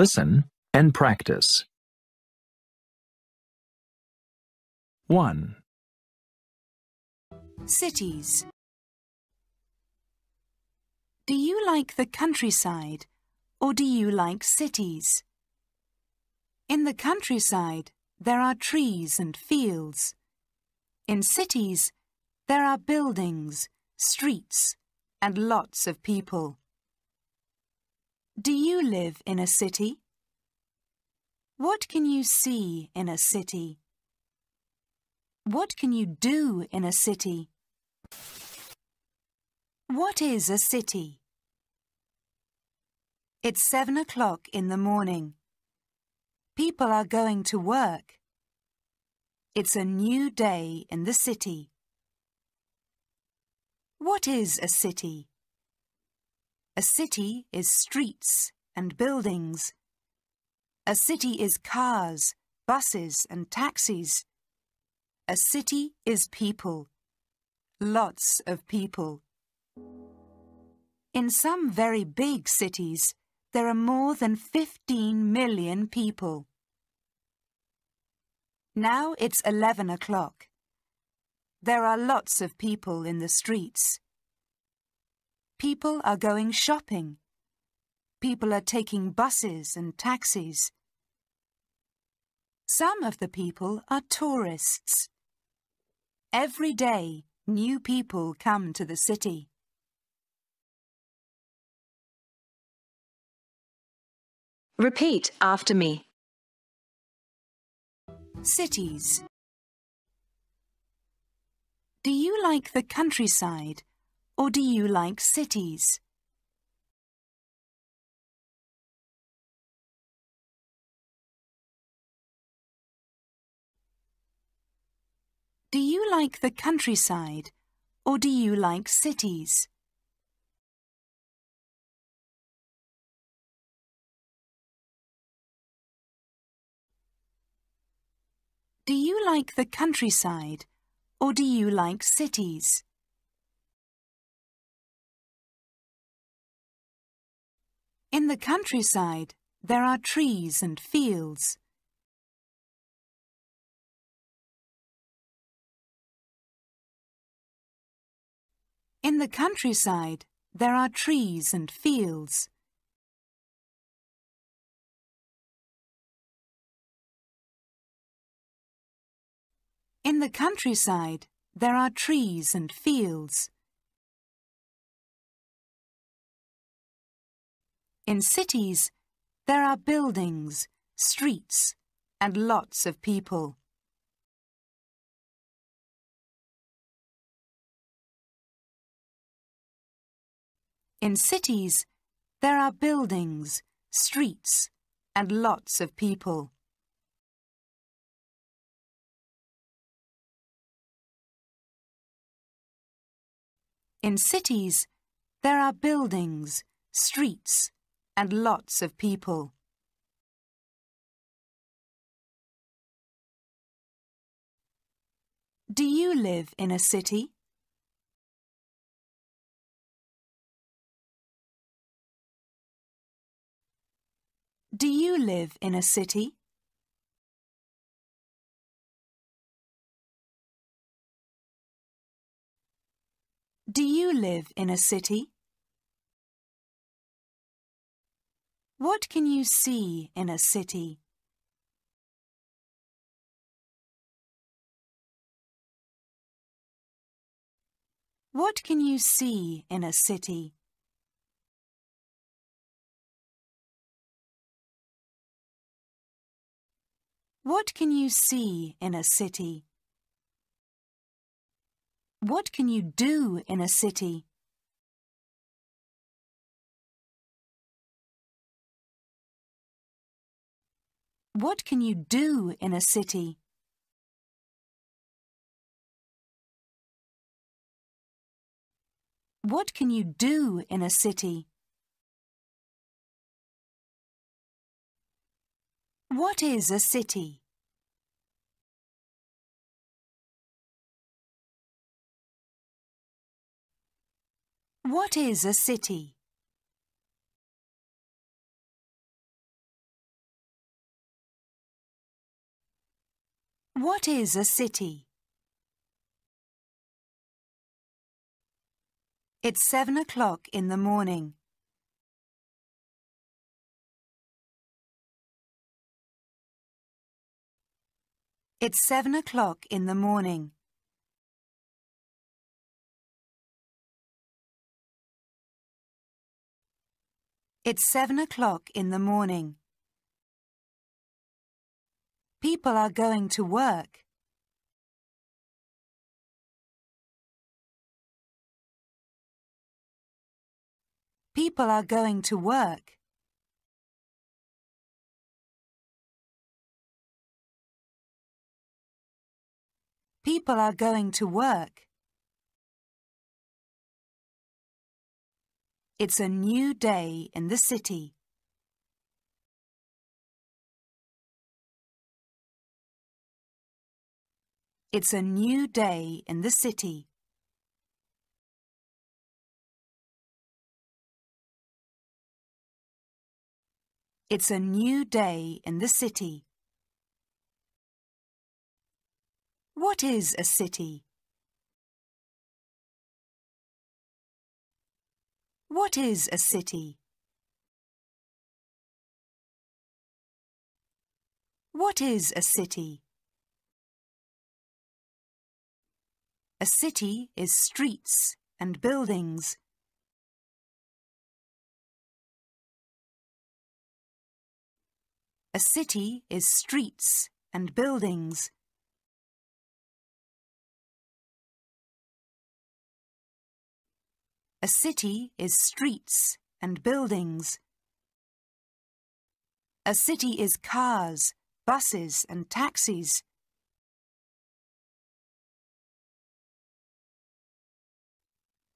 Listen and practice. 1, Cities. Do you like the countryside or do you like cities? In the countryside, there are trees and fields. In cities, there are buildings, streets, and lots of people. Do you live in a city? What can you see in a city? What can you do in a city? What is a city? It's seven o'clock in the morning. People are going to work. It's a new day in the city. What is a city? A city is streets and buildings. A city is cars, buses and taxis. A city is people. Lots of people. In some very big cities, there are more than 15 million people. Now it's 11 o'clock. There are lots of people in the streets. People are going shopping. People are taking buses and taxis. Some of the people are tourists. Every day, new people come to the city. Repeat after me. Cities. Do you like the countryside or do you like cities? Do you like the countryside or do you like cities? Do you like the countryside or do you like cities? In the countryside, there are trees and fields. In the countryside, there are trees and fields. In the countryside, there are trees and fields. In cities, there are buildings, streets, and lots of people. In cities, there are buildings, streets, and lots of people. In cities, there are buildings, streets, and lots of people. Do you live in a city? Do you live in a city? Do you live in a city? What can you see in a city? What can you see in a city? What can you see in a city? What can you do in a city? What can you do in a city? What can you do in a city? What is a city? What is a city? What is a city? It's seven o'clock in the morning. It's seven o'clock in the morning. It's seven o'clock in the morning. People are going to work. People are going to work. People are going to work. It's a new day in the city. It's a new day in the city. It's a new day in the city. What is a city? What is a city? What is a city? A city is streets and buildings. A city is streets and buildings. A city is streets and buildings. A city is cars, buses and taxis.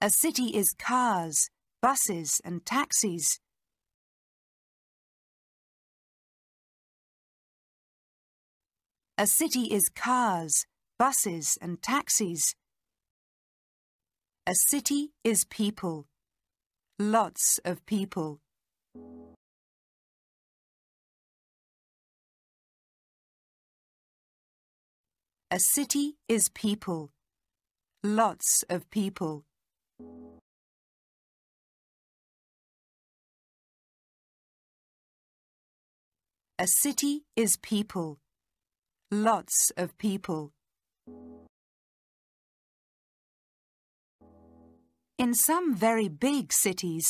A city is cars, buses and taxis. A city is cars, buses and taxis. A city is people. Lots of people. A city is people. Lots of people. A city is people. Lots of people. In some very big cities,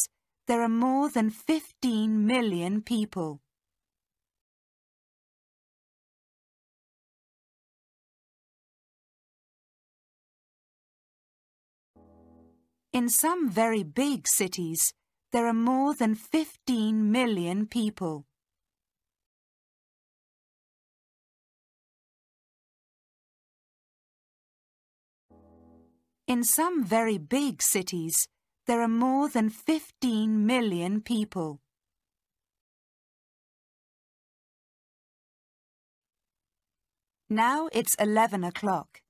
there are more than 15 million people. In some very big cities, there are more than 15 million people. In some very big cities, there are more than 15 million people. Now it's 11 o'clock.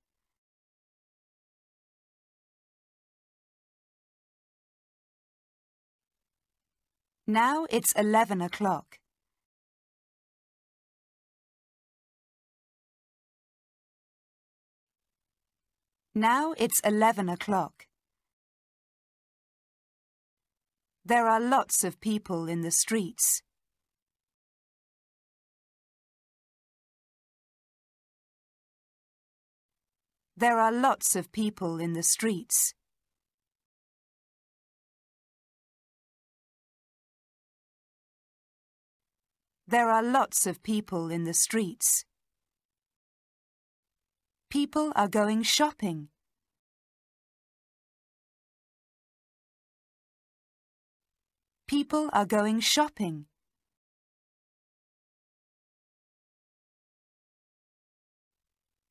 Now it's 11 o'clock. Now it's 11 o'clock. There are lots of people in the streets. There are lots of people in the streets. There are lots of people in the streets. People are going shopping. People are going shopping.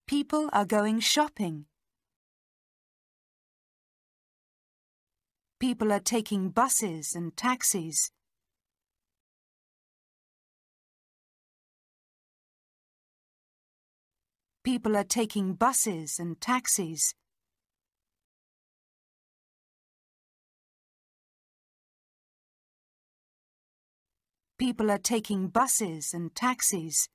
People are going shopping. People are taking buses and taxis. People are taking buses and taxis. People are taking buses and taxis.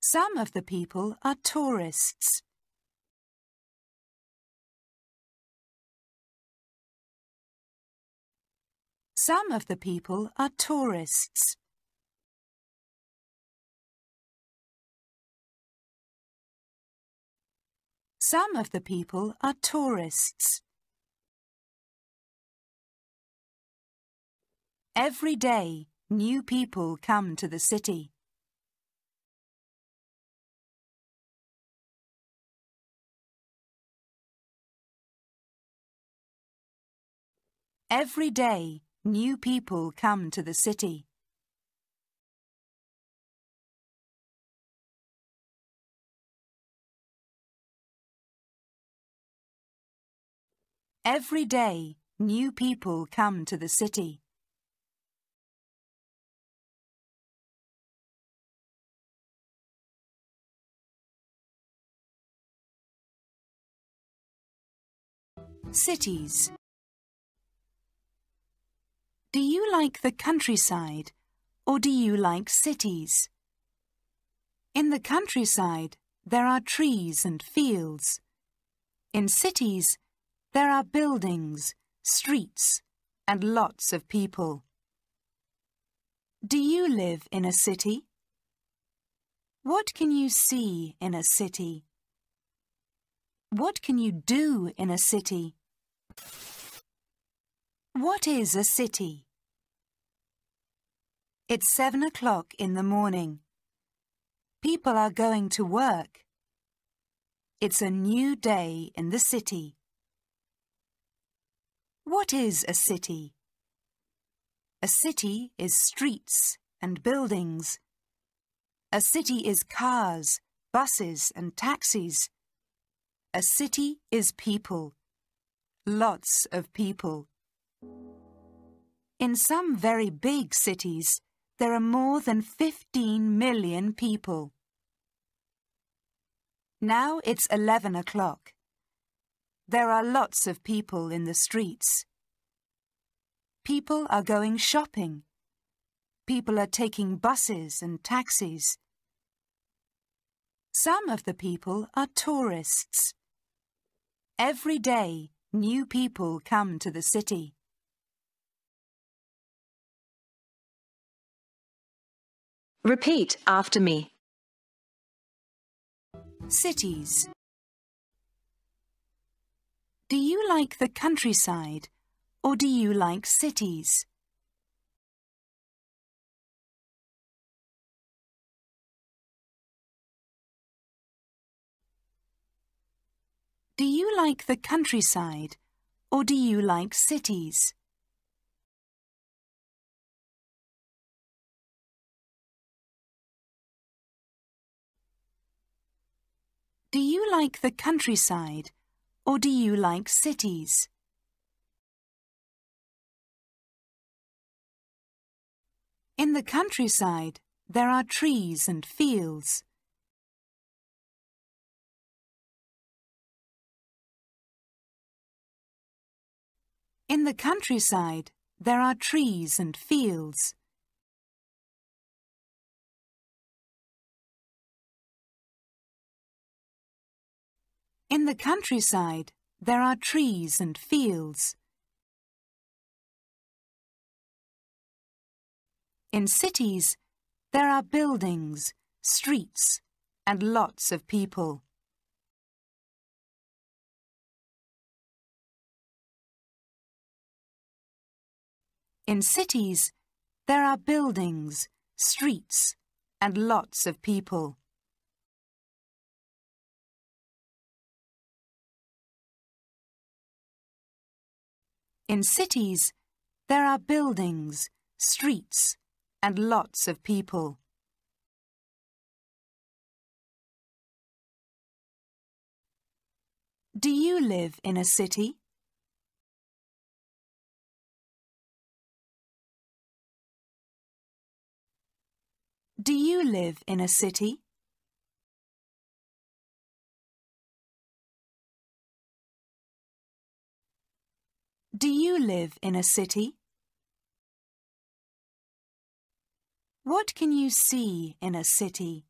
Some of the people are tourists. Some of the people are tourists. Some of the people are tourists. Every day, new people come to the city. Every day, new people come to the city. Every day, new people come to the city. Cities Do you like the countryside or do you like cities? In the countryside, there are trees and fields. In cities, there are buildings, streets, and lots of people. Do you live in a city? What can you see in a city? What can you do in a city? What is a city? It's seven o'clock in the morning. People are going to work. It's a new day in the city. What is a city? A city is streets and buildings. A city is cars, buses and taxis. A city is people. Lots of people. In some very big cities, there are more than 15 million people. Now it's 11 o'clock. There are lots of people in the streets. People are going shopping. People are taking buses and taxis. Some of the people are tourists. Every day, new people come to the city. Repeat after me. Cities Do you like the countryside or do you like cities? Do you like the countryside or do you like cities? Do you like the countryside or do you like cities? In the countryside, there are trees and fields. In the countryside, there are trees and fields. In the countryside, there are trees and fields. In cities, there are buildings, streets, and lots of people. In cities, there are buildings, streets, and lots of people. In cities, there are buildings, streets, and lots of people. Do you live in a city? Do you live in a city? Do you live in a city? What can you see in a city?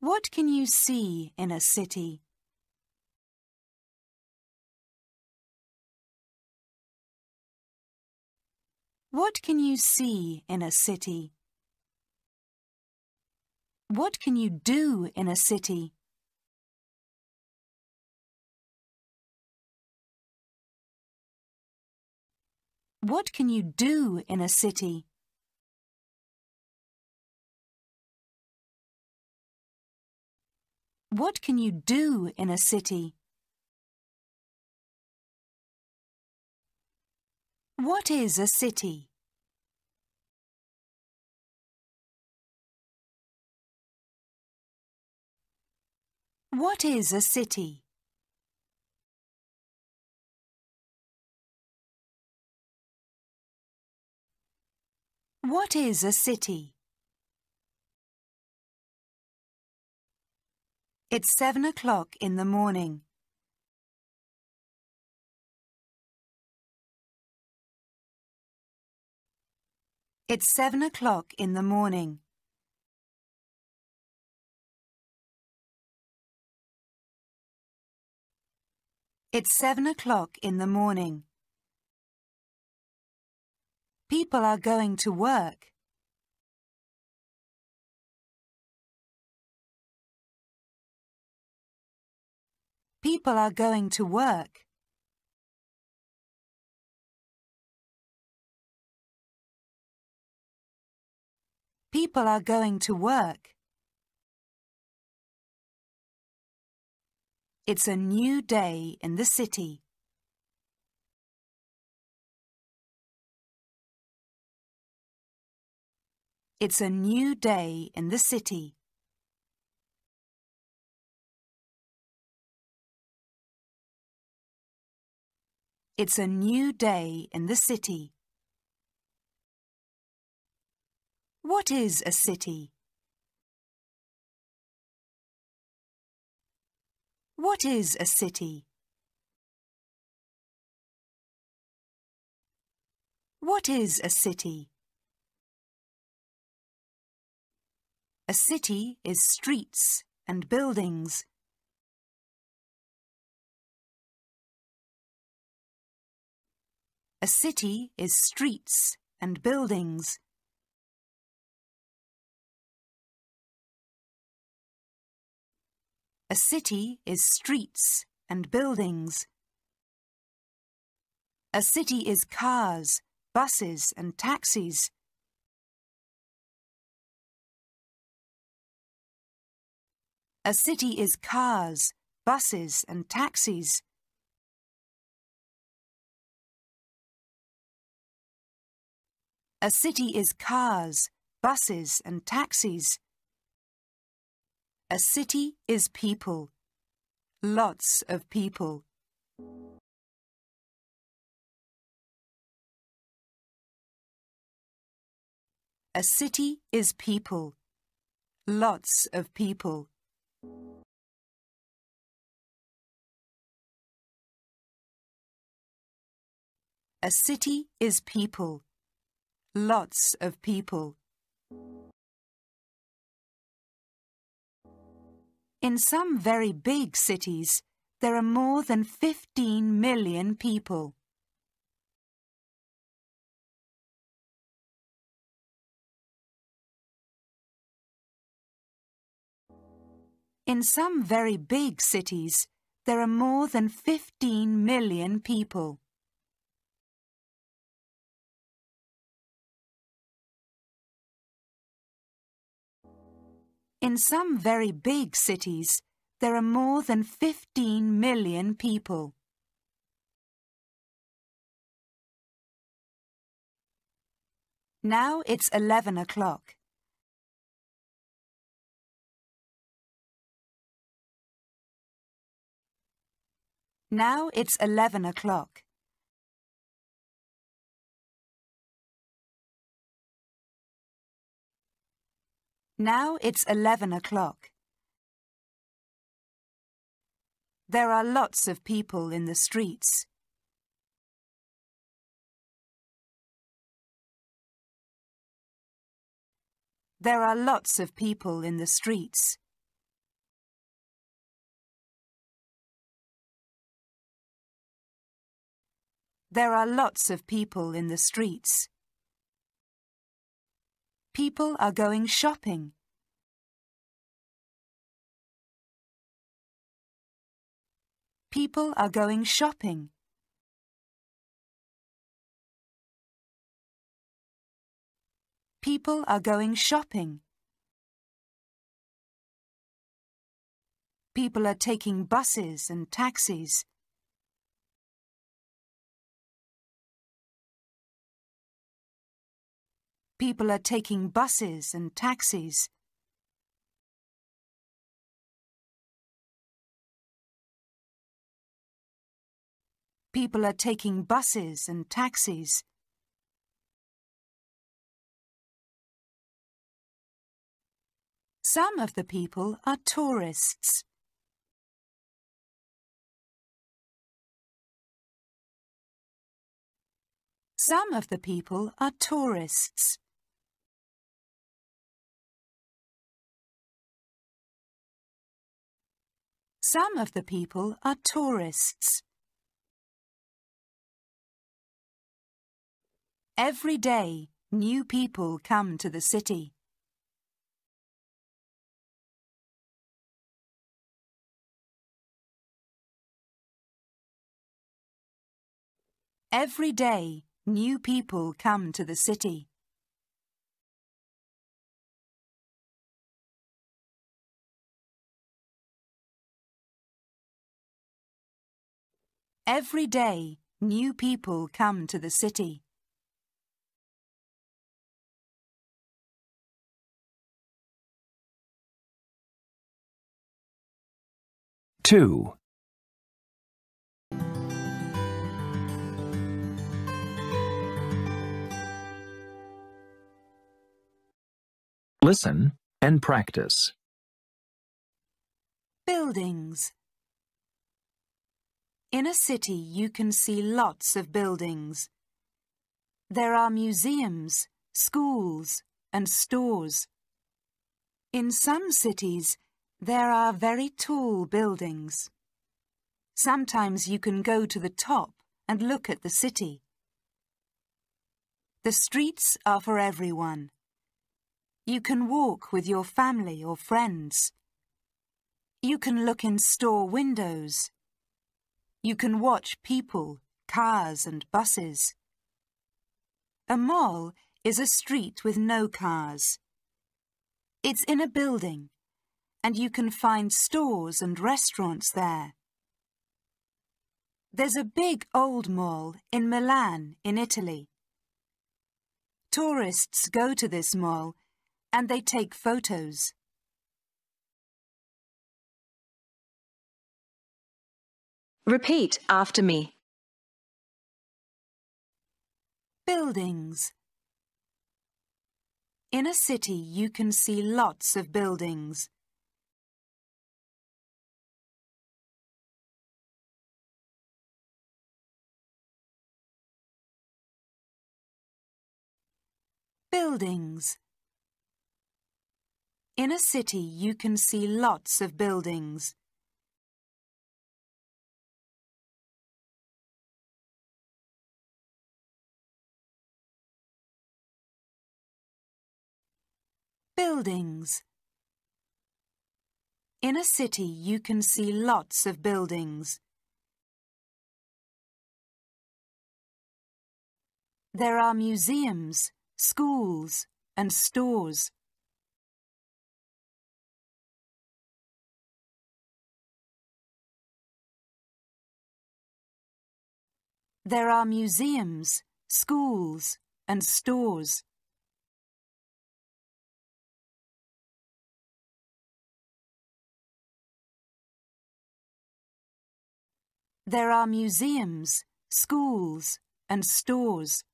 What can you see in a city? What can you see in a city? What can you do in a city? What can you do in a city? What can you do in a city? What is a city? What is a city? What is a city? It's seven o'clock in the morning. It's seven o'clock in the morning. It's seven o'clock in the morning. People are going to work. People are going to work. People are going to work. It's a new day in the city. It's a new day in the city. It's a new day in the city. What is a city? What is a city? What is a city? A city is streets and buildings. A city is streets and buildings. A city is streets and buildings. A city is cars, buses and taxis. A city is cars, buses and taxis. A city is cars, buses and taxis. A city is people. Lots of people. A city is people. Lots of people. A city is people. Lots of people. In some very big cities, there are more than 15 million people. In some very big cities, there are more than 15 million people. In some very big cities, there are more than 15 million people. Now it's 11 o'clock. Now it's 11 o'clock. Now it's 11 o'clock. There are lots of people in the streets. There are lots of people in the streets. There are lots of people in the streets. People are going shopping. People are going shopping. People are going shopping. People are taking buses and taxis. People are taking buses and taxis. People are taking buses and taxis. Some of the people are tourists. Some of the people are tourists. Some of the people are tourists. Every day, new people come to the city. Every day, new people come to the city. Every day, new people come to the city. Two. Listen and practice. Buildings. In a city you can see lots of buildings. There are museums, schools and stores. In some cities there are very tall buildings. Sometimes you can go to the top and look at the city. The streets are for everyone. You can walk with your family or friends. You can look in store windows. You can watch people, cars and buses. A mall is a street with no cars. It's in a building, and you can find stores and restaurants there. There's a big old mall in Milan, in Italy. Tourists go to this mall and they take photos. Repeat after me. Buildings. In a city you can see lots of buildings. Buildings. In a city you can see lots of buildings. Buildings. In a city you can see lots of buildings. There are museums, schools and stores. There are museums, schools and stores. There are museums, schools and stores.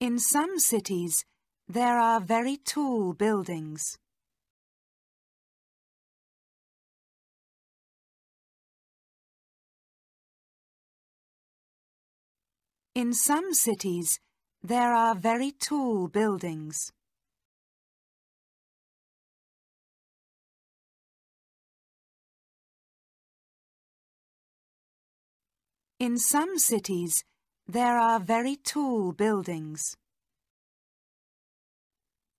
In some cities, there are very tall buildings. In some cities, there are very tall buildings. In some cities, there are very tall buildings.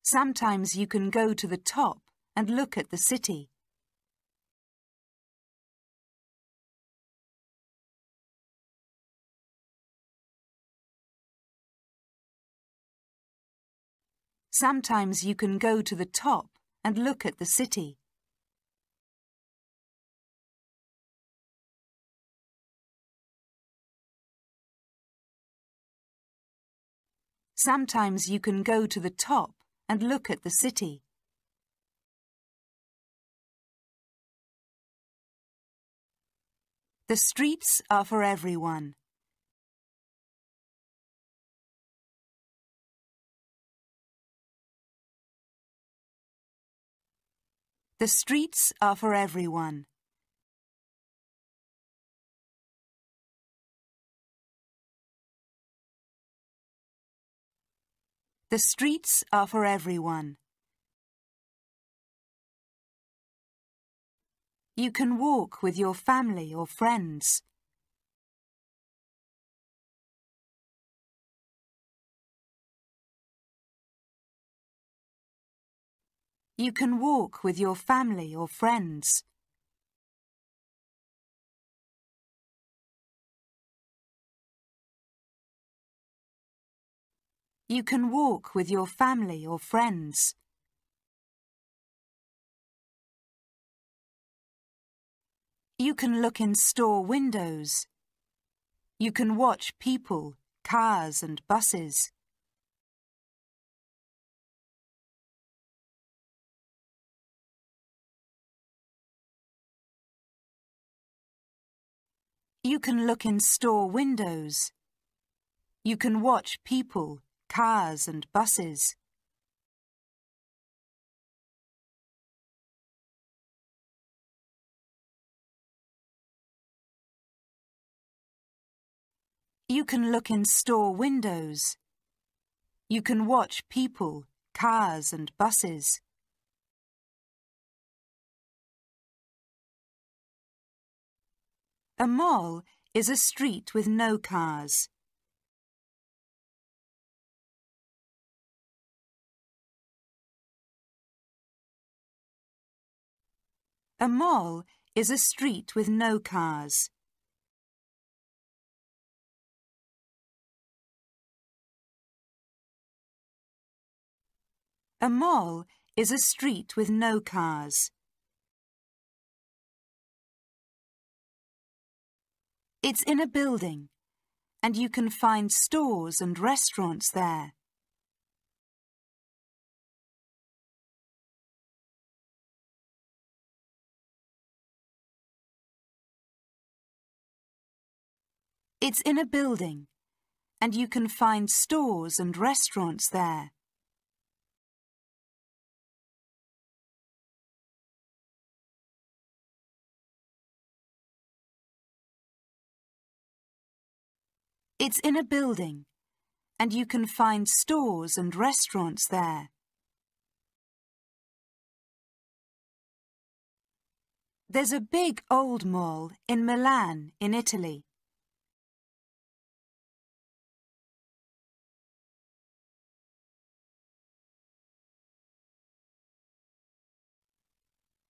Sometimes you can go to the top and look at the city. Sometimes you can go to the top and look at the city. Sometimes you can go to the top and look at the city. The streets are for everyone. The streets are for everyone. The streets are for everyone. You can walk with your family or friends. You can walk with your family or friends. You can walk with your family or friends. You can look in store windows. You can watch people, cars and buses. You can look in store windows. You can watch people, cars and buses. You can look in store windows. You can watch people, cars and buses. A mall is a street with no cars. A mall is a street with no cars. A mall is a street with no cars. It's in a building, and you can find stores and restaurants there. It's in a building, and you can find stores and restaurants there. It's in a building, and you can find stores and restaurants there. There's a big old mall in Milan, in Italy.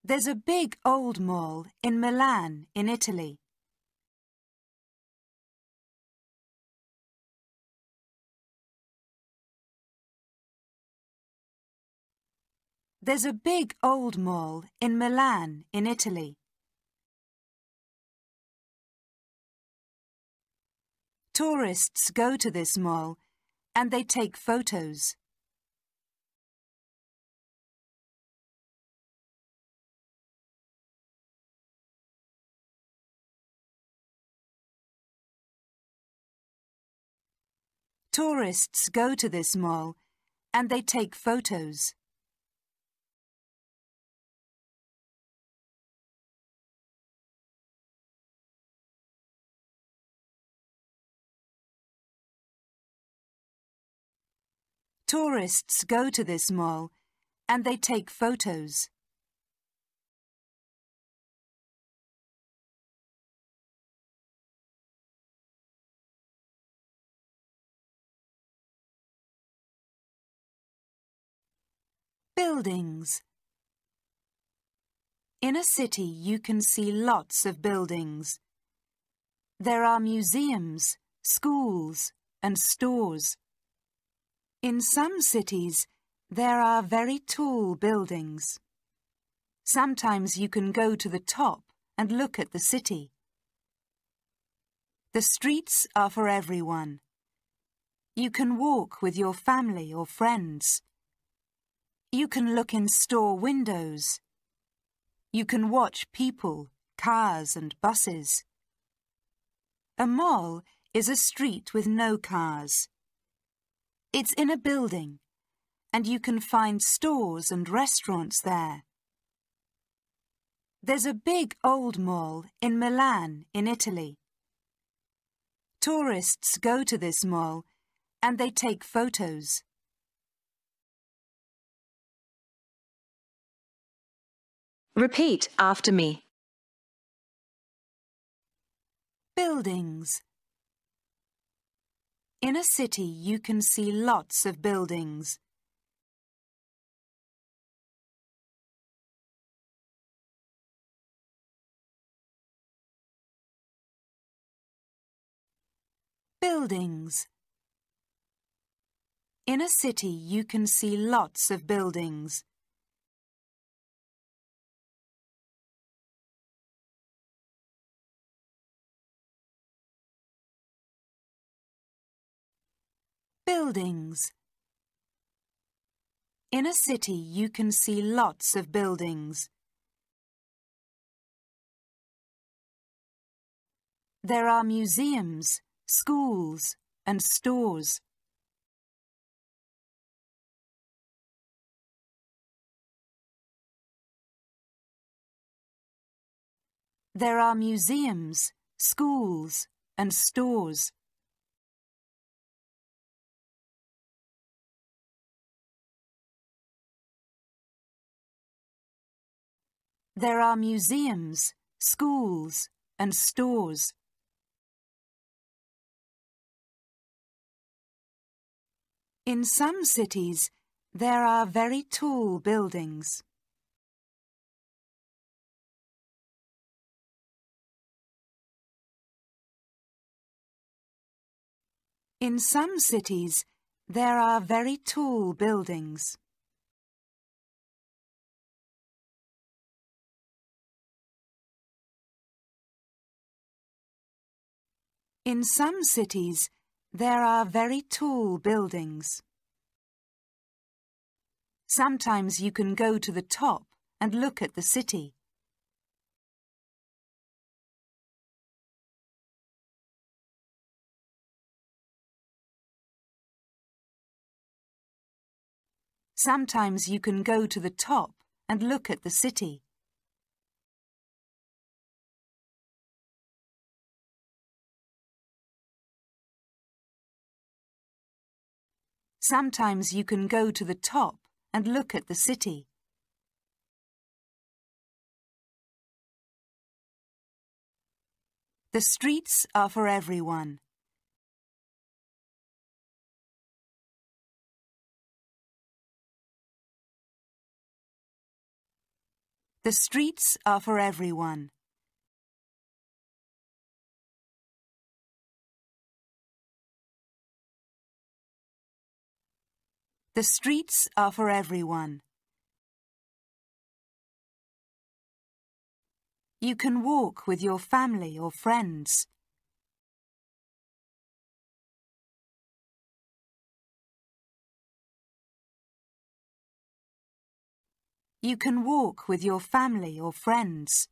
There's a big old mall in Milan, in Italy. There's a big old mall in Milan, in Italy. Tourists go to this mall and they take photos. Tourists go to this mall and they take photos. Tourists go to this mall and they take photos. Buildings. In a city you can see lots of buildings. There are museums, schools and stores. In some cities there are very tall buildings. Sometimes you can go to the top and look at the city. The streets are for everyone. You can walk with your family or friends. You can look in store windows. You can watch people, cars and buses. A mall is a street with no cars. It's in a building, and you can find stores and restaurants there. There's a big old mall in Milan, in Italy. Tourists go to this mall and they take photos. Repeat after me. Buildings. In a city you can see lots of buildings. Buildings. In a city you can see lots of buildings. Buildings. In a city you can see lots of buildings. There are museums, schools and stores. There are museums, schools and stores. There are museums, schools and stores. In some cities, there are very tall buildings. In some cities, there are very tall buildings. In some cities, there are very tall buildings. Sometimes you can go to the top and look at the city. Sometimes you can go to the top and look at the city. Sometimes you can go to the top and look at the city. The streets are for everyone. The streets are for everyone. The streets are for everyone. You can walk with your family or friends. You can walk with your family or friends.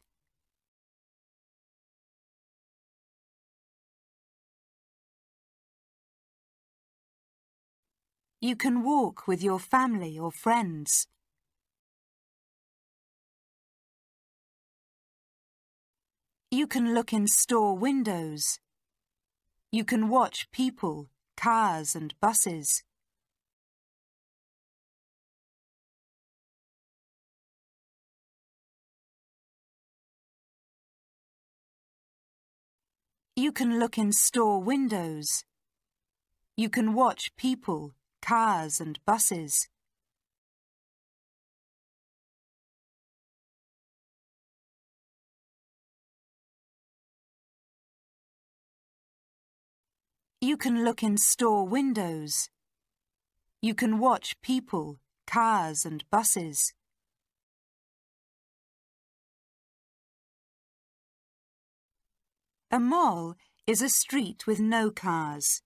You can walk with your family or friends. You can look in store windows. You can watch people, cars and buses. You can look in store windows. You can watch people, cars and buses. You can look in store windows. You can watch people, cars and buses. A mall is a street with no cars.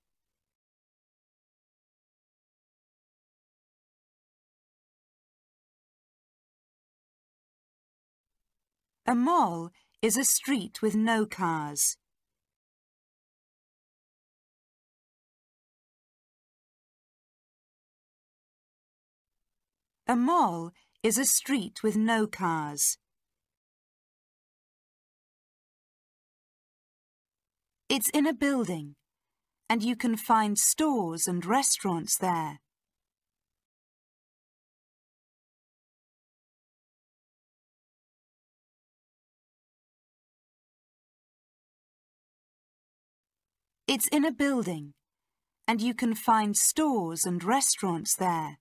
A mall is a street with no cars. A mall is a street with no cars. It's in a building, and you can find stores and restaurants there. It's in a building, and you can find stores and restaurants there.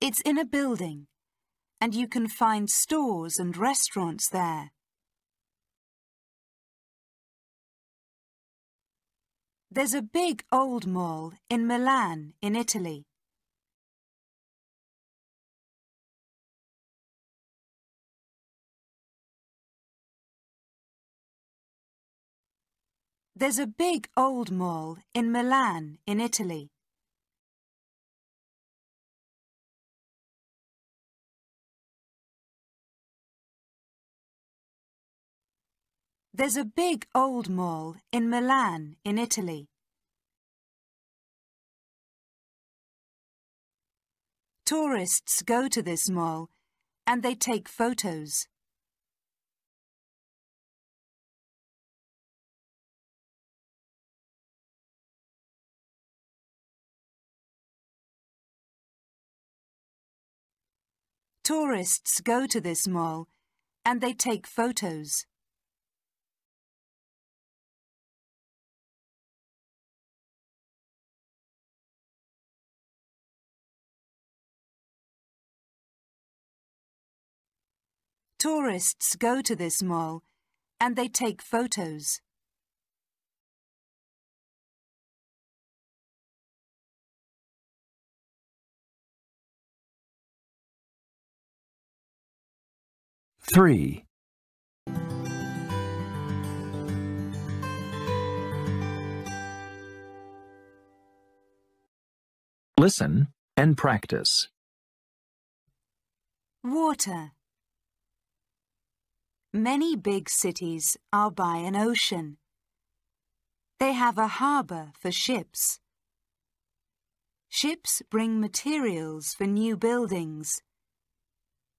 It's in a building, and you can find stores and restaurants there. There's a big old mall in Milan, in Italy. There's a big old mall in Milan, in Italy. There's a big old mall in Milan, in Italy. Tourists go to this mall and they take photos. Tourists go to this mall and they take photos. Tourists go to this mall and they take photos. Three. Listen and practice. Water. Many big cities are by an ocean. They have a harbour for ships. Ships bring materials for new buildings.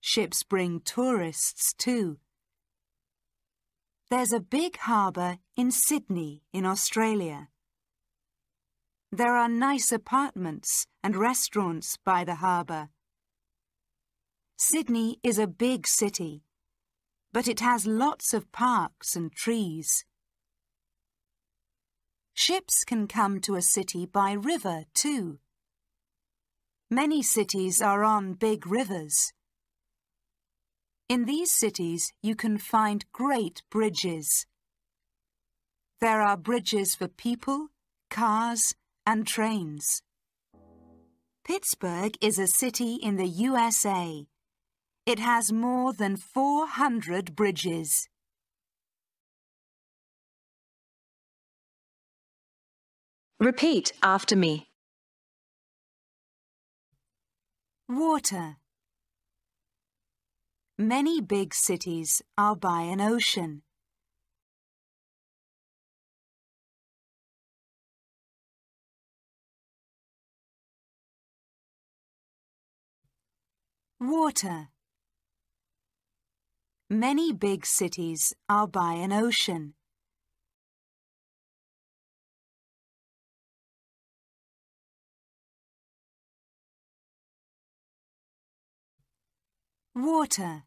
Ships bring tourists too. There's a big harbour in Sydney in Australia. There are nice apartments and restaurants by the harbour. Sydney is a big city but it has lots of parks and trees. Ships can come to a city by river too. Many cities are on big rivers. In these cities you can find great bridges. There are bridges for people, cars and trains. Pittsburgh is a city in the USA. It has more than 400 bridges. Repeat after me. Water. Many big cities are by an ocean. Water. Many big cities are by an ocean. Water.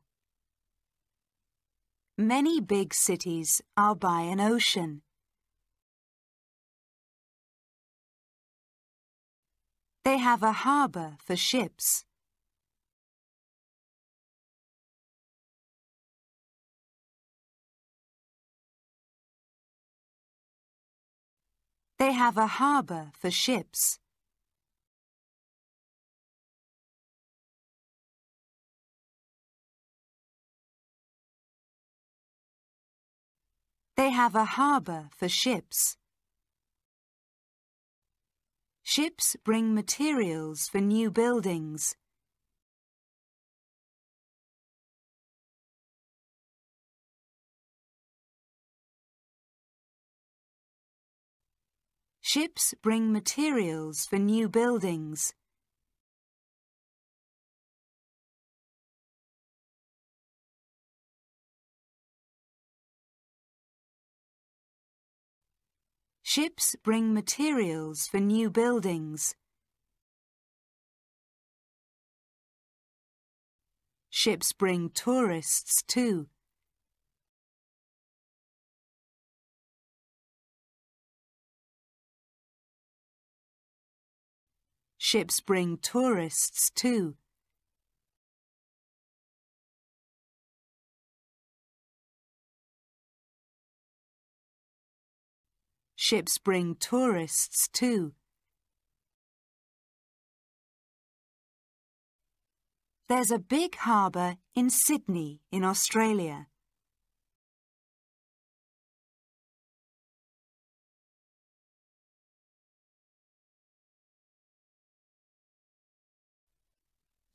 Many big cities are by an ocean. They have a harbour for ships. They have a harbour for ships. They have a harbour for ships. Ships bring materials for new buildings. Ships bring materials for new buildings. Ships bring materials for new buildings. Ships bring tourists too. Ships bring tourists too. Ships bring tourists too. There's a big harbour in Sydney in Australia.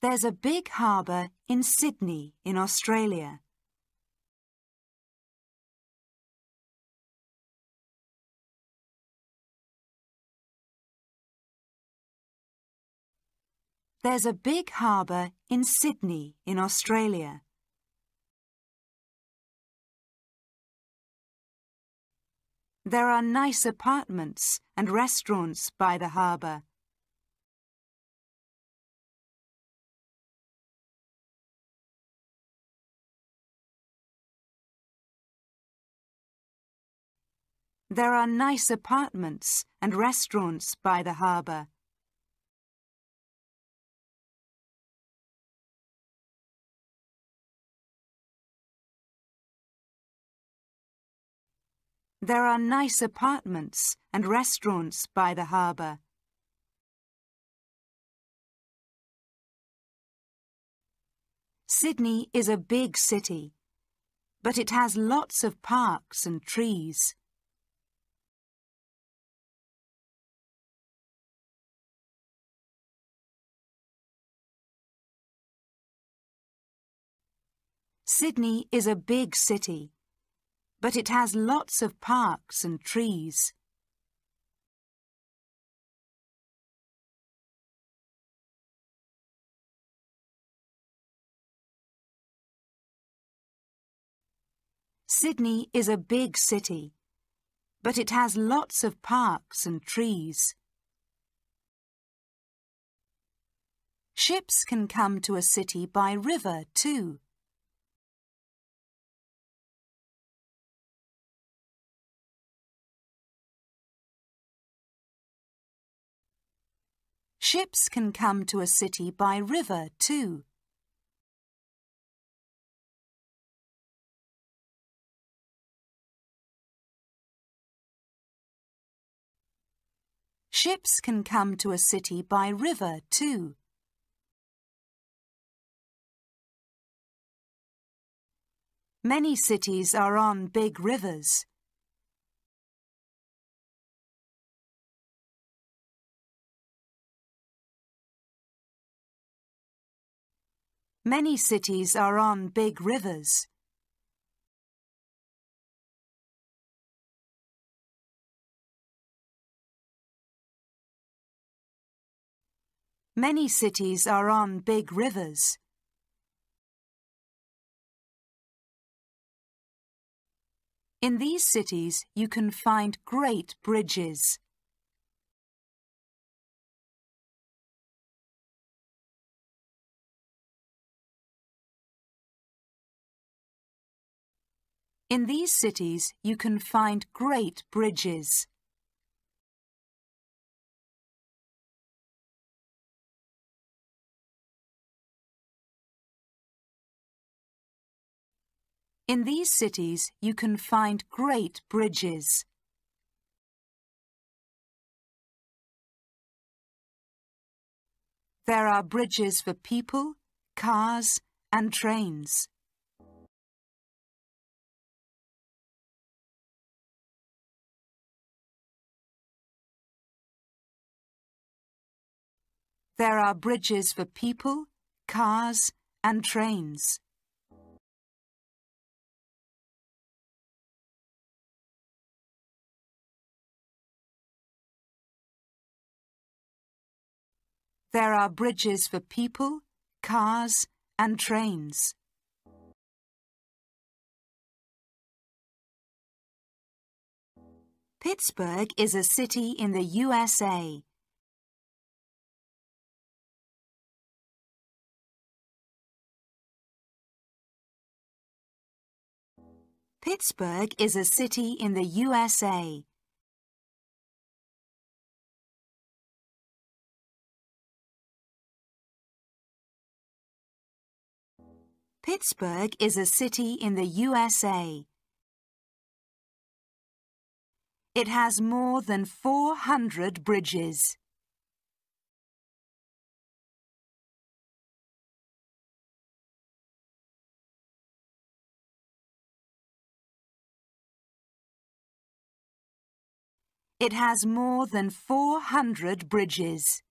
There's a big harbour in Sydney in Australia. There's a big harbour in Sydney in Australia. There are nice apartments and restaurants by the harbour. There are nice apartments and restaurants by the harbour. There are nice apartments and restaurants by the harbour. Sydney is a big city, but it has lots of parks and trees. Sydney is a big city, but it has lots of parks and trees. Sydney is a big city, but it has lots of parks and trees. Ships can come to a city by river too. Ships can come to a city by river too. Ships can come to a city by river too. Many cities are on big rivers. Many cities are on big rivers. Many cities are on big rivers. In these cities you can find great bridges. In these cities, you can find great bridges. In these cities, you can find great bridges. There are bridges for people, cars and trains. There are bridges for people, cars and trains. There are bridges for people, cars and trains. Pittsburgh is a city in the USA. Pittsburgh is a city in the USA. Pittsburgh is a city in the USA. It has more than 400 bridges. It has more than 400 bridges.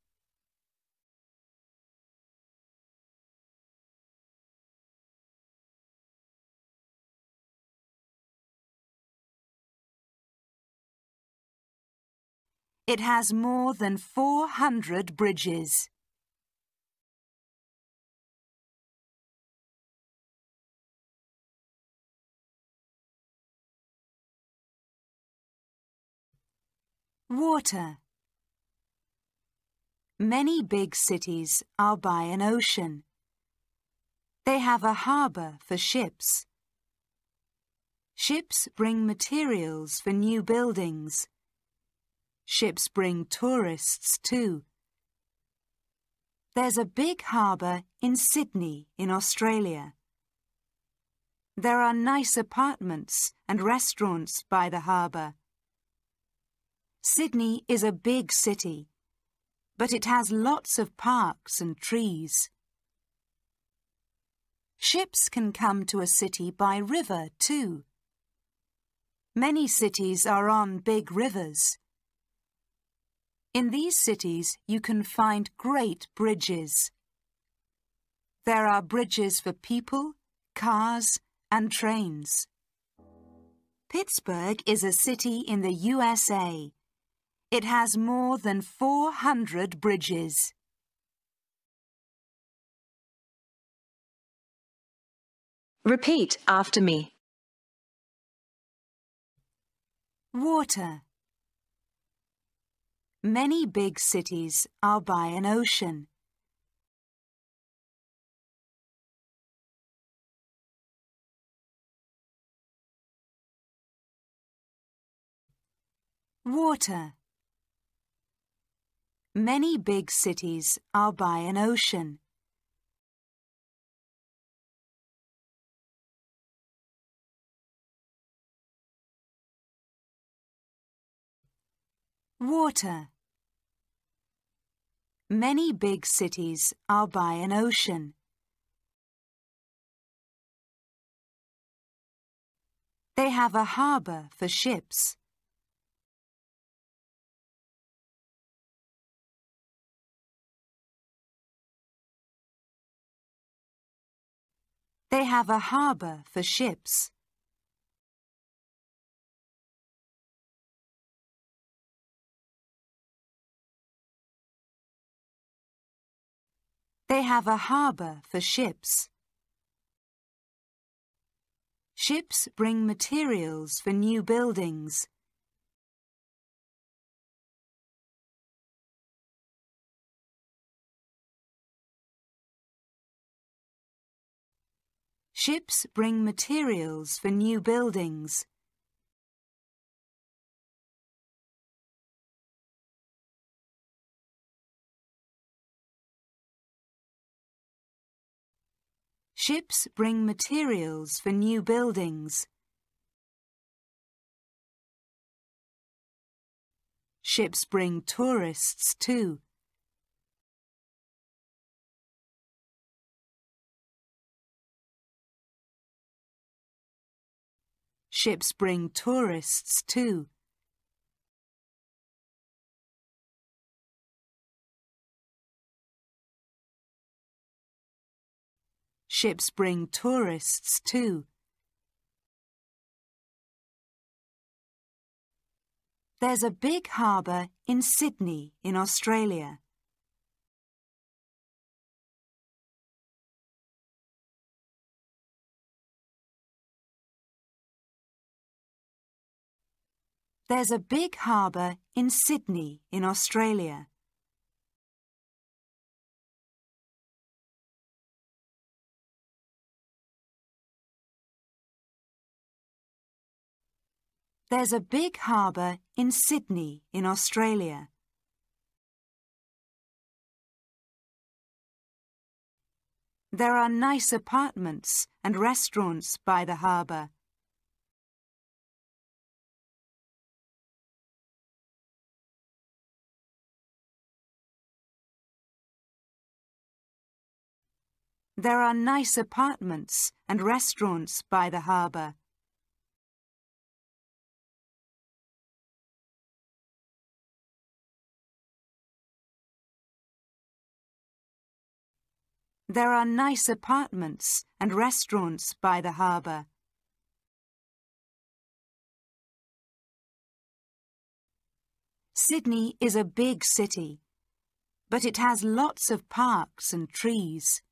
It has more than 400 bridges. Water Many big cities are by an ocean. They have a harbour for ships. Ships bring materials for new buildings. Ships bring tourists too. There's a big harbour in Sydney in Australia. There are nice apartments and restaurants by the harbour. Sydney is a big city, but it has lots of parks and trees. Ships can come to a city by river too. Many cities are on big rivers. In these cities you can find great bridges. There are bridges for people, cars and trains. Pittsburgh is a city in the USA. It has more than 400 bridges. Repeat after me. Water Many big cities are by an ocean. Water Many big cities are by an ocean. Water Many big cities are by an ocean. They have a harbour for ships. They have a harbour for ships. They have a harbour for ships. Ships bring materials for new buildings. Ships bring materials for new buildings. Ships bring materials for new buildings. Ships bring tourists too. Ships bring tourists too. Ships bring tourists too. There's a big harbour in Sydney in Australia. There's a big harbour in Sydney in Australia. There's a big harbour in Sydney in Australia. There are nice apartments and restaurants by the harbour. There are nice apartments and restaurants by the harbour. There are nice apartments and restaurants by the harbour. Sydney is a big city, but it has lots of parks and trees.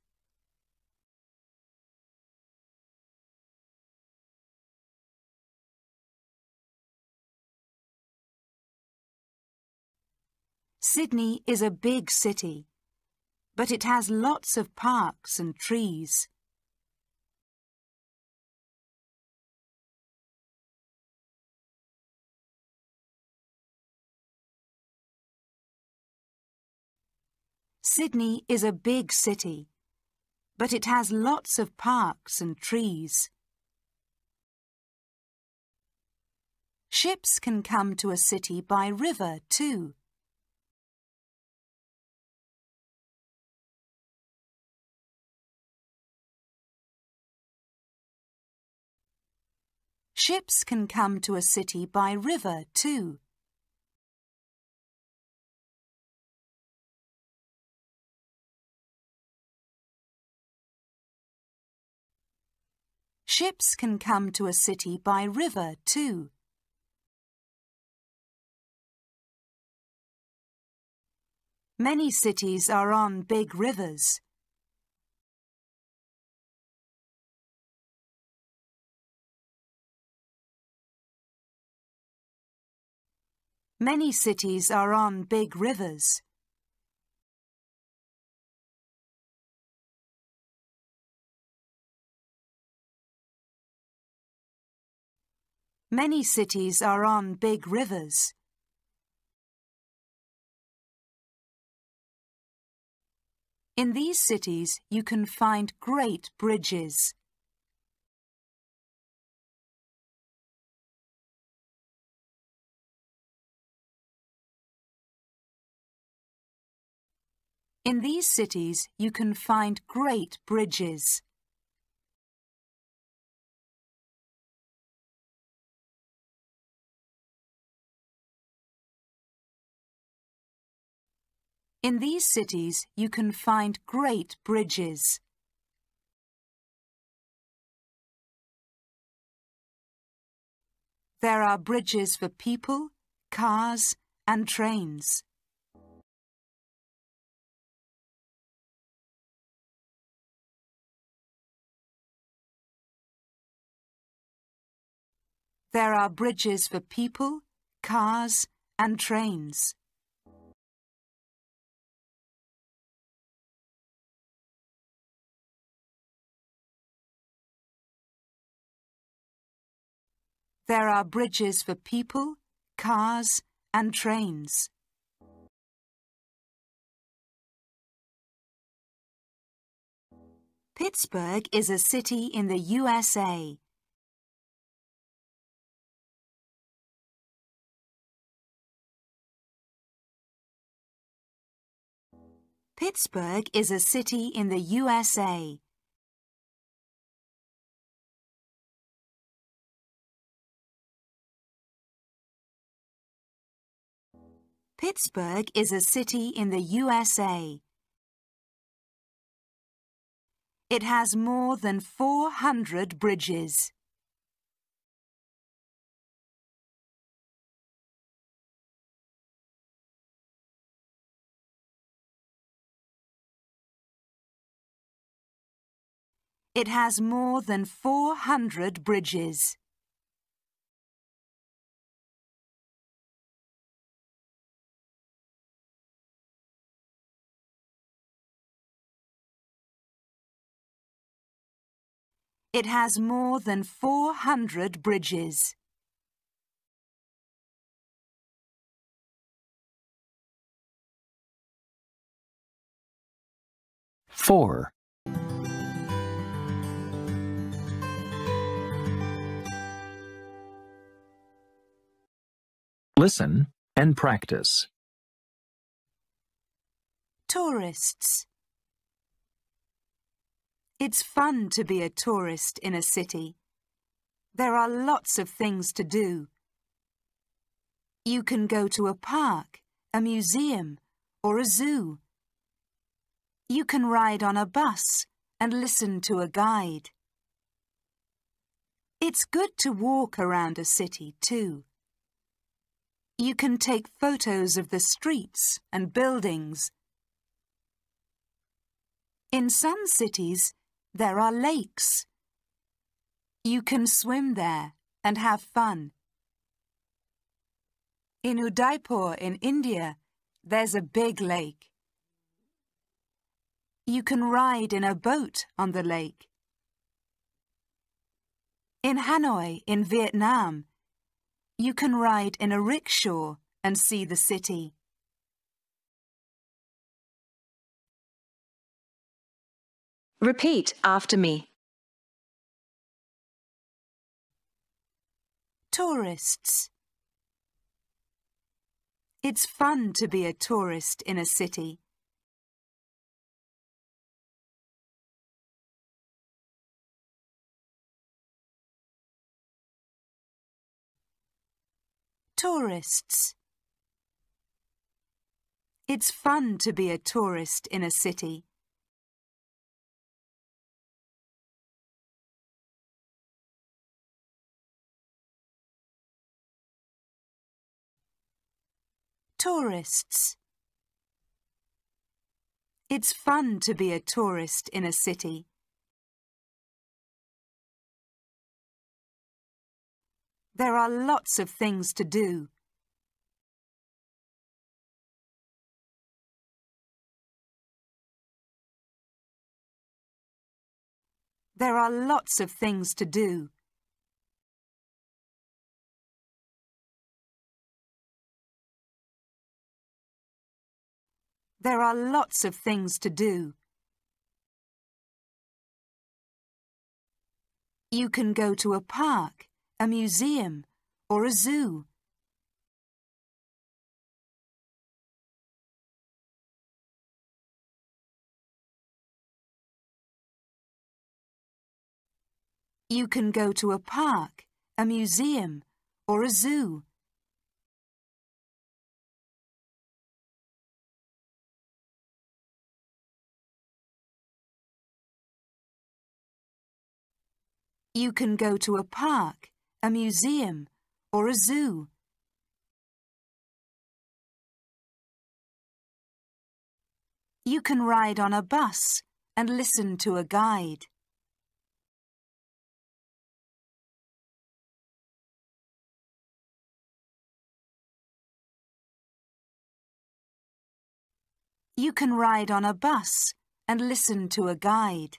Sydney is a big city, but it has lots of parks and trees. Sydney is a big city, but it has lots of parks and trees. Ships can come to a city by river too. Ships can come to a city by river too. Ships can come to a city by river too. Many cities are on big rivers. Many cities are on big rivers. Many cities are on big rivers. In these cities you can find great bridges. In these cities you can find great bridges. In these cities you can find great bridges. There are bridges for people, cars and trains. There are bridges for people, cars and trains. There are bridges for people, cars and trains. Pittsburgh is a city in the USA. Pittsburgh is a city in the USA. Pittsburgh is a city in the USA. It has more than 400 bridges. It has more than 400 bridges. It has more than 400 bridges. Four. Listen and practice. Tourists. It's fun to be a tourist in a city. There are lots of things to do. You can go to a park, a museum, or a zoo. You can ride on a bus and listen to a guide. It's good to walk around a city too. You can take photos of the streets and buildings. In some cities, there are lakes. You can swim there and have fun. In Udaipur in India, there's a big lake. You can ride in a boat on the lake. In Hanoi in Vietnam, you can ride in a rickshaw and see the city. Repeat after me. Tourists. It's fun to be a tourist in a city. Tourists. It's fun to be a tourist in a city. Tourists. It's fun to be a tourist in a city. There are lots of things to do. There are lots of things to do. There are lots of things to do. You can go to a park, a museum, or a zoo. You can go to a park, a museum, or a zoo. You can go to a park, a museum, or a zoo. You can ride on a bus and listen to a guide. You can ride on a bus and listen to a guide.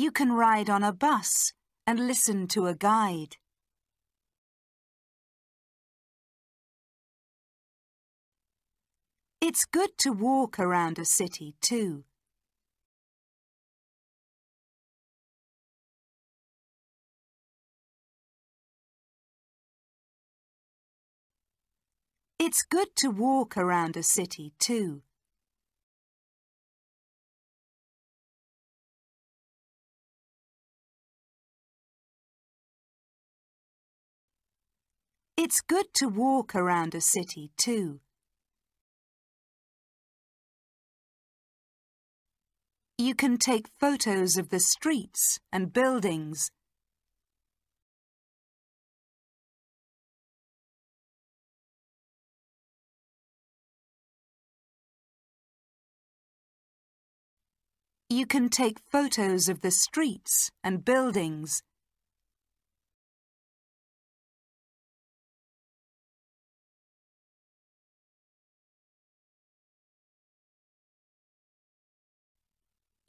You can ride on a bus and listen to a guide. It's good to walk around a city too. It's good to walk around a city too. It's good to walk around a city too. You can take photos of the streets and buildings. You can take photos of the streets and buildings.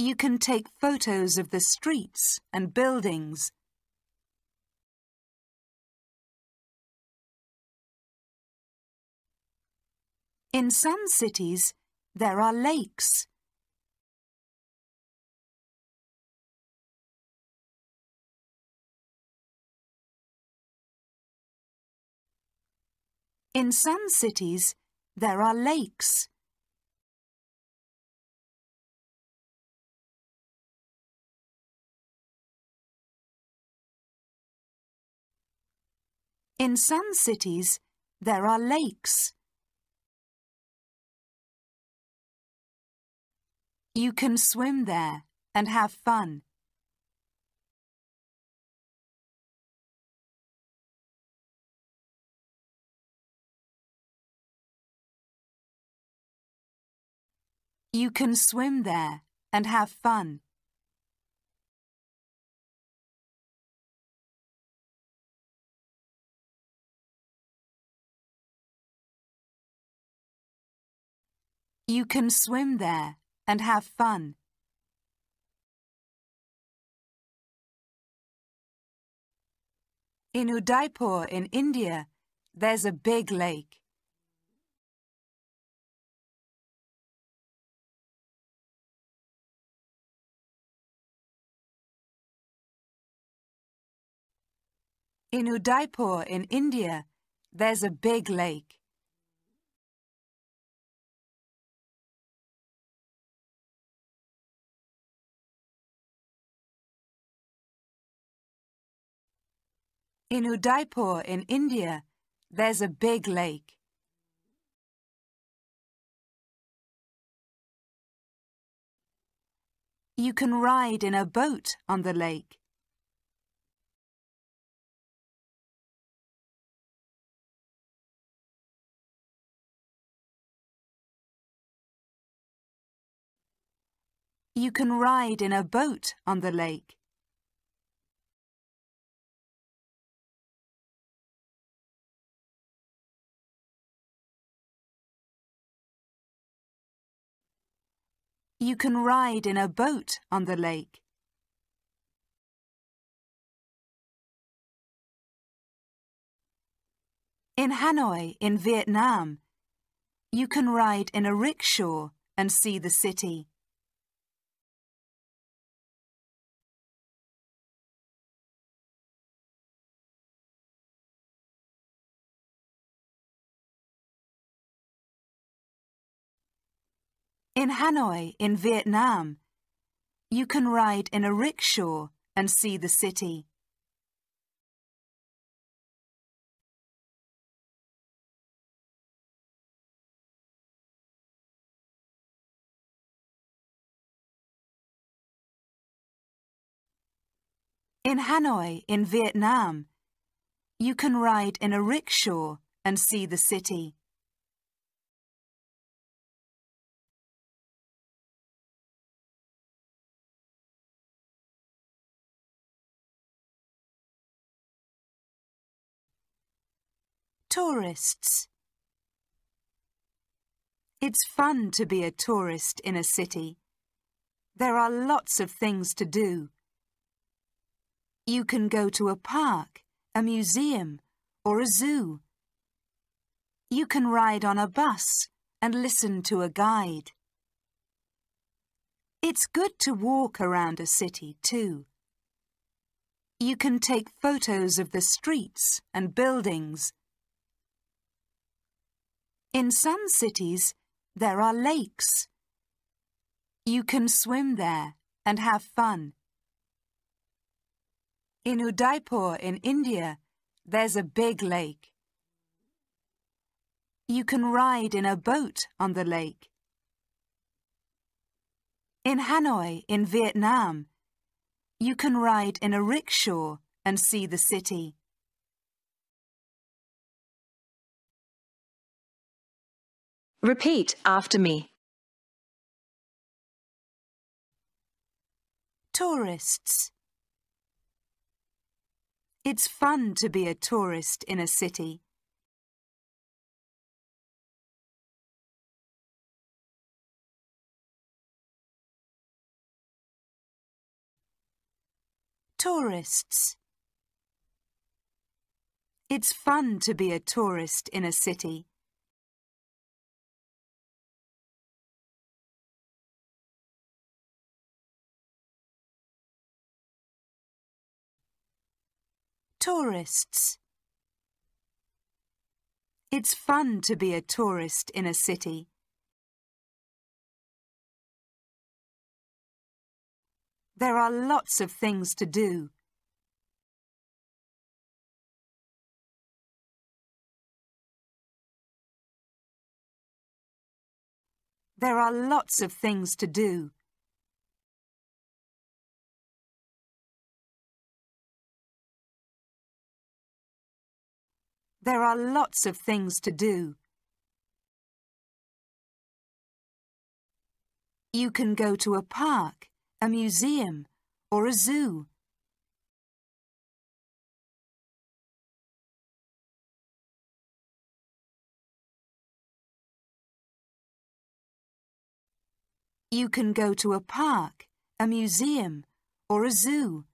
You can take photos of the streets and buildings. In some cities, there are lakes. In some cities, there are lakes. In some cities, there are lakes. You can swim there and have fun. You can swim there and have fun. You can swim there and have fun. In Udaipur in India, there's a big lake. In Udaipur in India, there's a big lake. In Udaipur in India, there's a big lake. You can ride in a boat on the lake. You can ride in a boat on the lake. You can ride in a boat on the lake. In Hanoi, in Vietnam, you can ride in a rickshaw and see the city. In Hanoi, in Vietnam, you can ride in a rickshaw and see the city. In Hanoi, in Vietnam, you can ride in a rickshaw and see the city. Tourists It's fun to be a tourist in a city. There are lots of things to do. You can go to a park, a museum, or a zoo. You can ride on a bus and listen to a guide. It's good to walk around a city too. You can take photos of the streets and buildings in some cities, there are lakes. You can swim there and have fun. In Udaipur in India, there's a big lake. You can ride in a boat on the lake. In Hanoi, in Vietnam, you can ride in a rickshaw and see the city. Repeat after me. Tourists. It's fun to be a tourist in a city. Tourists. It's fun to be a tourist in a city. Tourists. It's fun to be a tourist in a city. There are lots of things to do. There are lots of things to do. There are lots of things to do. You can go to a park, a museum, or a zoo. You can go to a park, a museum, or a zoo.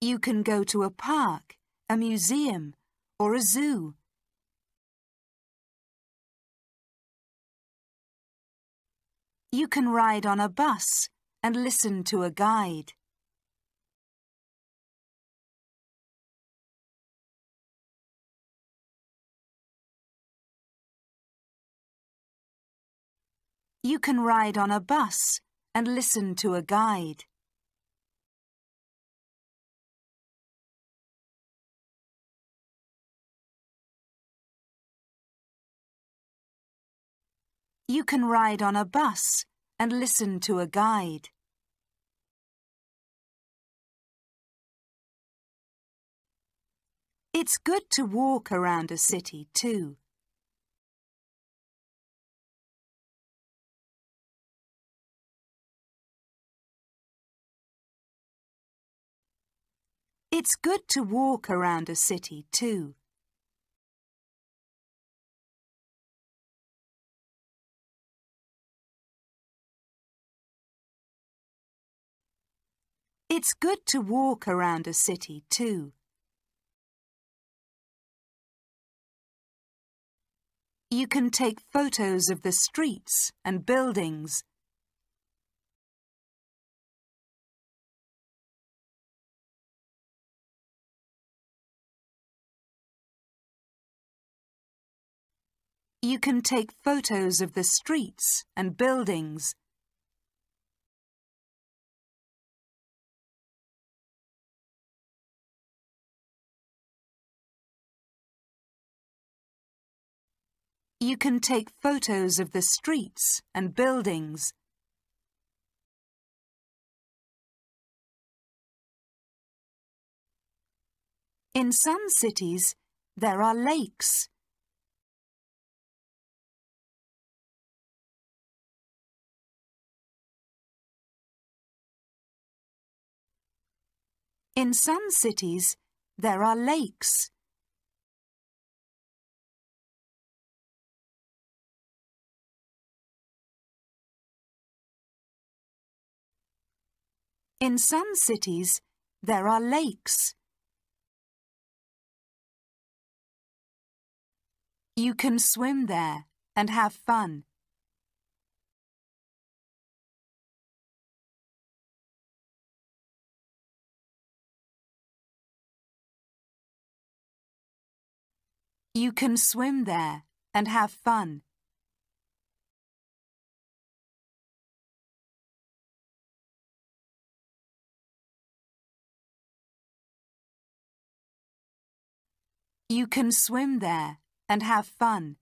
You can go to a park, a museum, or a zoo. You can ride on a bus and listen to a guide. You can ride on a bus and listen to a guide. You can ride on a bus and listen to a guide. It's good to walk around a city too. It's good to walk around a city too. It's good to walk around a city too. You can take photos of the streets and buildings. You can take photos of the streets and buildings. You can take photos of the streets and buildings. In some cities, there are lakes. In some cities, there are lakes. In some cities, there are lakes. You can swim there and have fun. You can swim there and have fun. You can swim there and have fun.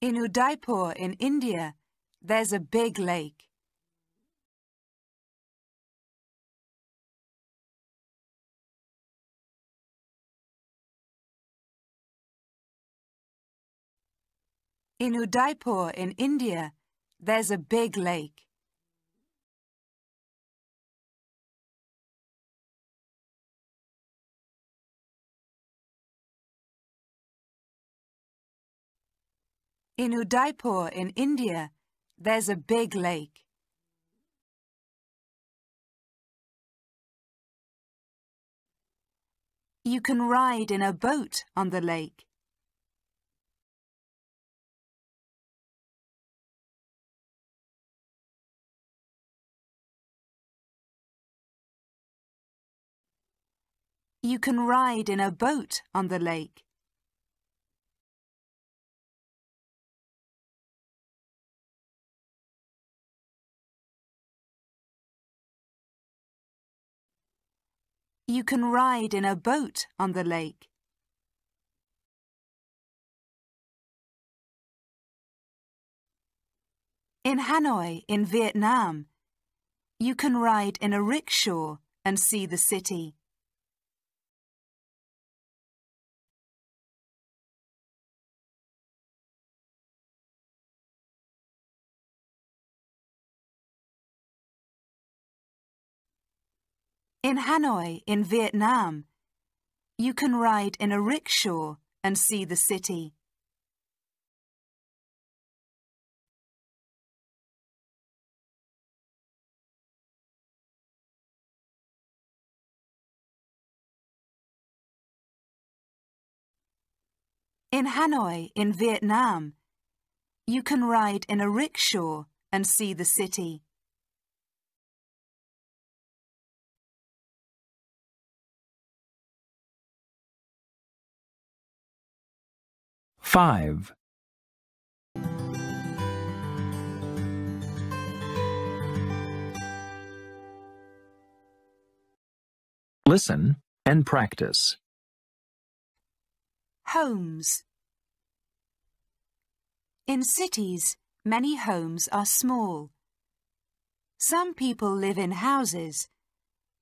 In Udaipur in India, there's a big lake. In Udaipur in India, there's a big lake. In Udaipur in India, there's a big lake. You can ride in a boat on the lake. You can ride in a boat on the lake. You can ride in a boat on the lake. In Hanoi, in Vietnam, you can ride in a rickshaw and see the city. In Hanoi, in Vietnam, you can ride in a rickshaw and see the city. In Hanoi, in Vietnam, you can ride in a rickshaw and see the city. 5. Listen and practice. Homes In cities, many homes are small. Some people live in houses,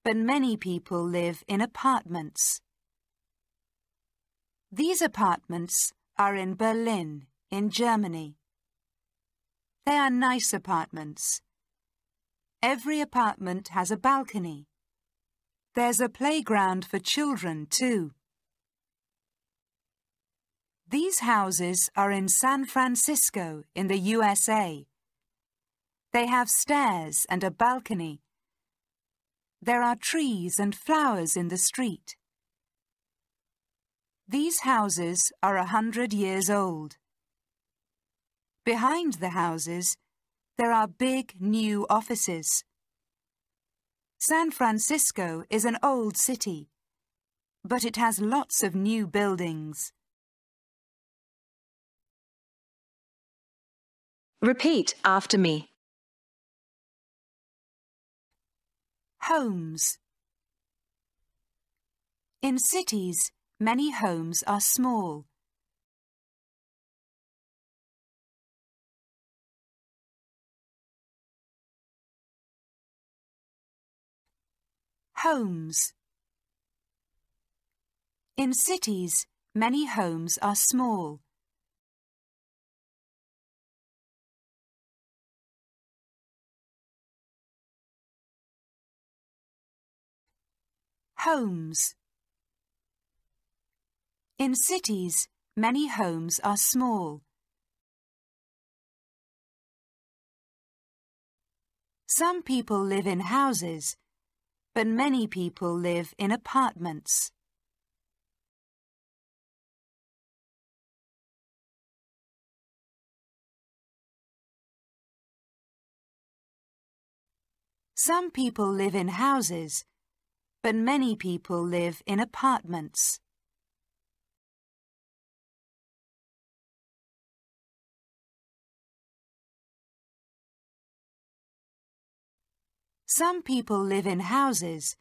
but many people live in apartments. These apartments are in Berlin, in Germany. They are nice apartments. Every apartment has a balcony. There's a playground for children too. These houses are in San Francisco in the USA. They have stairs and a balcony. There are trees and flowers in the street. These houses are a hundred years old. Behind the houses, there are big new offices. San Francisco is an old city, but it has lots of new buildings. Repeat after me. Homes In cities, Many homes are small. Homes In cities, many homes are small. Homes in cities, many homes are small. Some people live in houses, but many people live in apartments. Some people live in houses, but many people live in apartments. Some people live in houses,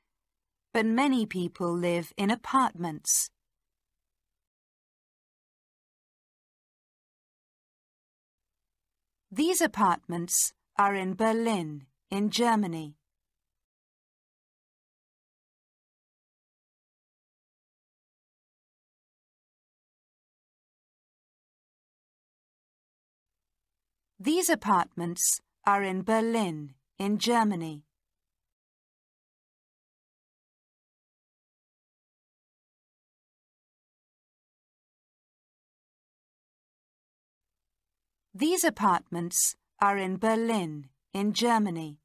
but many people live in apartments. These apartments are in Berlin, in Germany. These apartments are in Berlin, in Germany. These apartments are in Berlin, in Germany.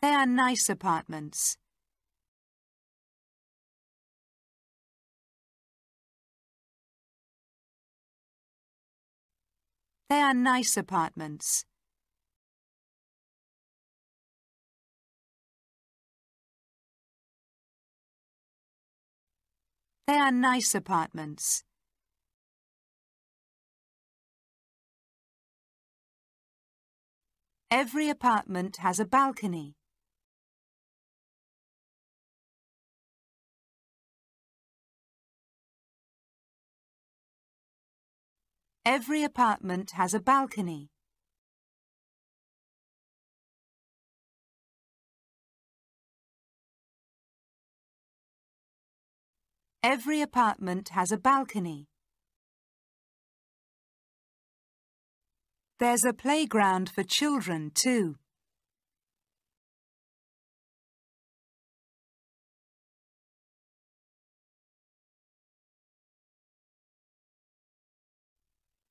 They are nice apartments. They are nice apartments. They are nice apartments. Every apartment has a balcony. Every apartment has a balcony. Every apartment has a balcony. There's a playground for children too.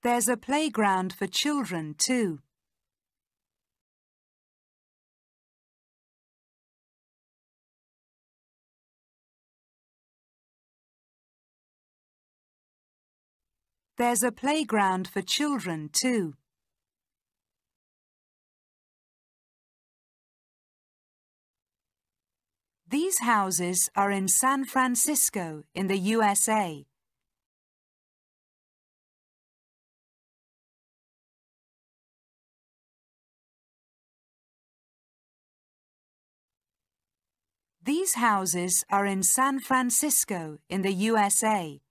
There's a playground for children too. There's a playground for children too. These houses are in San Francisco in the USA. These houses are in San Francisco in the USA.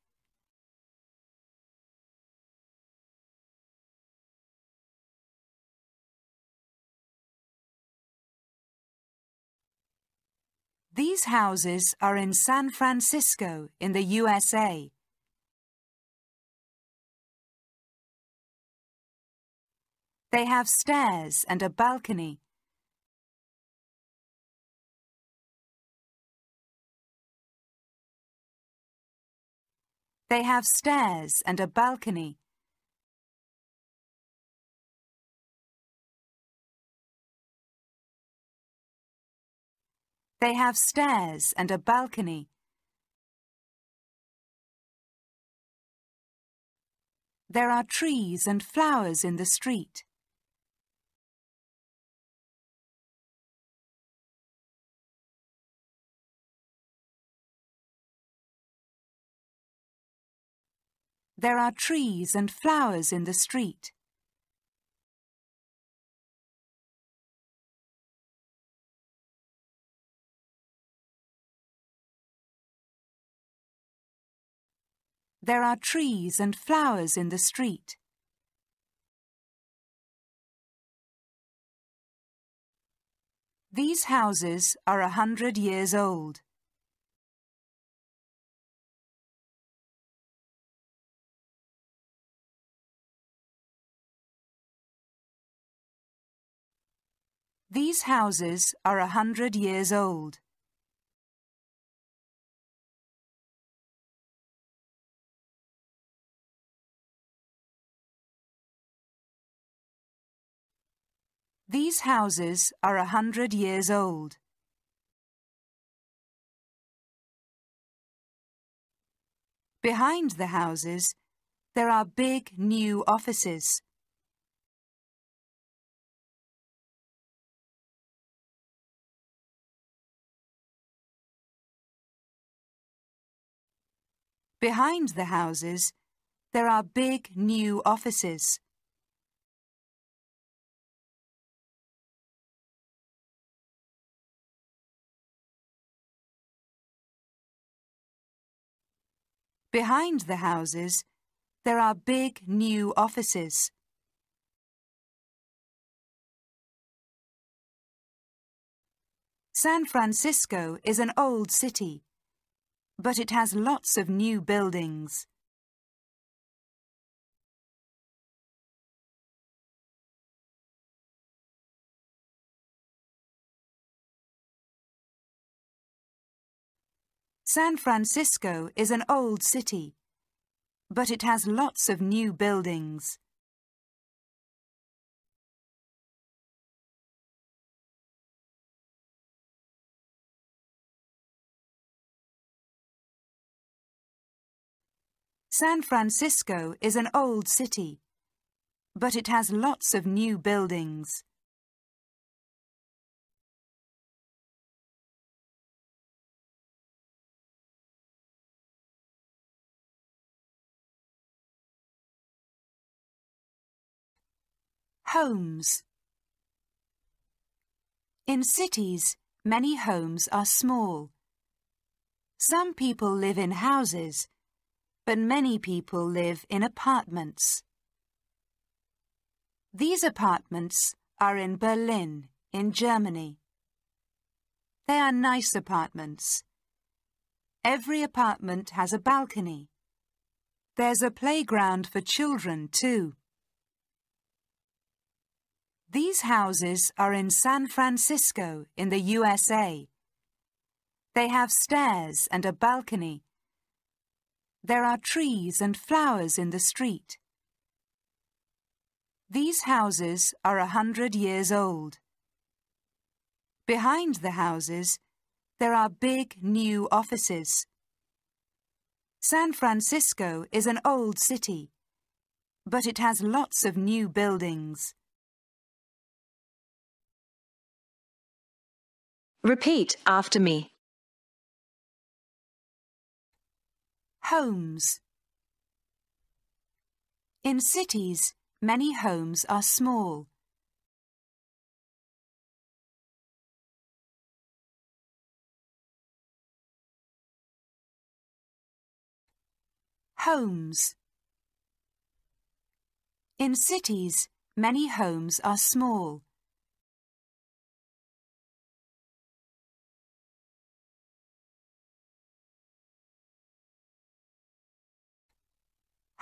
These houses are in San Francisco in the USA. They have stairs and a balcony. They have stairs and a balcony. They have stairs and a balcony. There are trees and flowers in the street. There are trees and flowers in the street. There are trees and flowers in the street. These houses are a hundred years old. These houses are a hundred years old. These houses are a hundred years old. Behind the houses, there are big new offices. Behind the houses, there are big new offices. Behind the houses, there are big new offices. San Francisco is an old city, but it has lots of new buildings. San Francisco is an old city, but it has lots of new buildings. San Francisco is an old city, but it has lots of new buildings. Homes In cities, many homes are small. Some people live in houses, but many people live in apartments. These apartments are in Berlin, in Germany. They are nice apartments. Every apartment has a balcony. There's a playground for children too. These houses are in San Francisco in the USA. They have stairs and a balcony there are trees and flowers in the street. These houses are a hundred years old. Behind the houses, there are big new offices. San Francisco is an old city, but it has lots of new buildings. Repeat after me. Homes In cities, many homes are small. Homes In cities, many homes are small.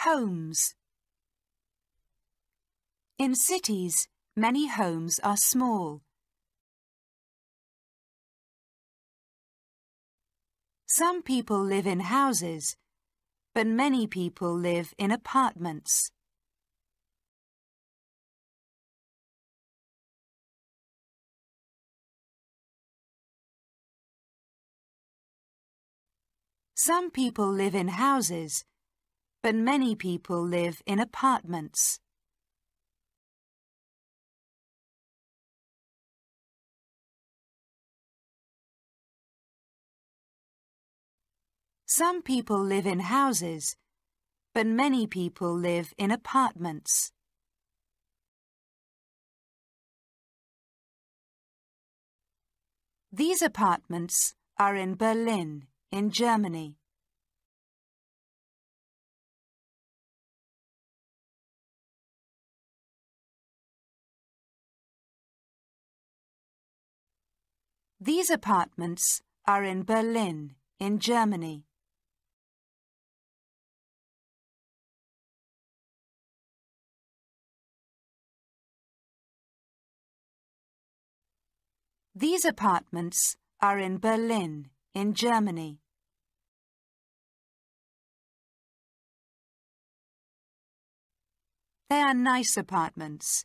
Homes In cities, many homes are small. Some people live in houses, but many people live in apartments. Some people live in houses, but many people live in apartments. Some people live in houses, but many people live in apartments. These apartments are in Berlin, in Germany. These apartments are in Berlin, in Germany. These apartments are in Berlin, in Germany. They are nice apartments.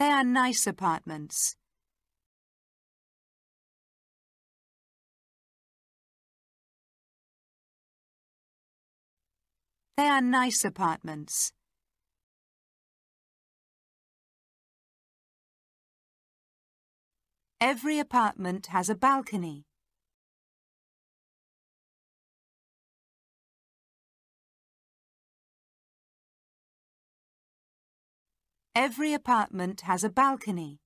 They are nice apartments. They are nice apartments. Every apartment has a balcony. Every apartment has a balcony.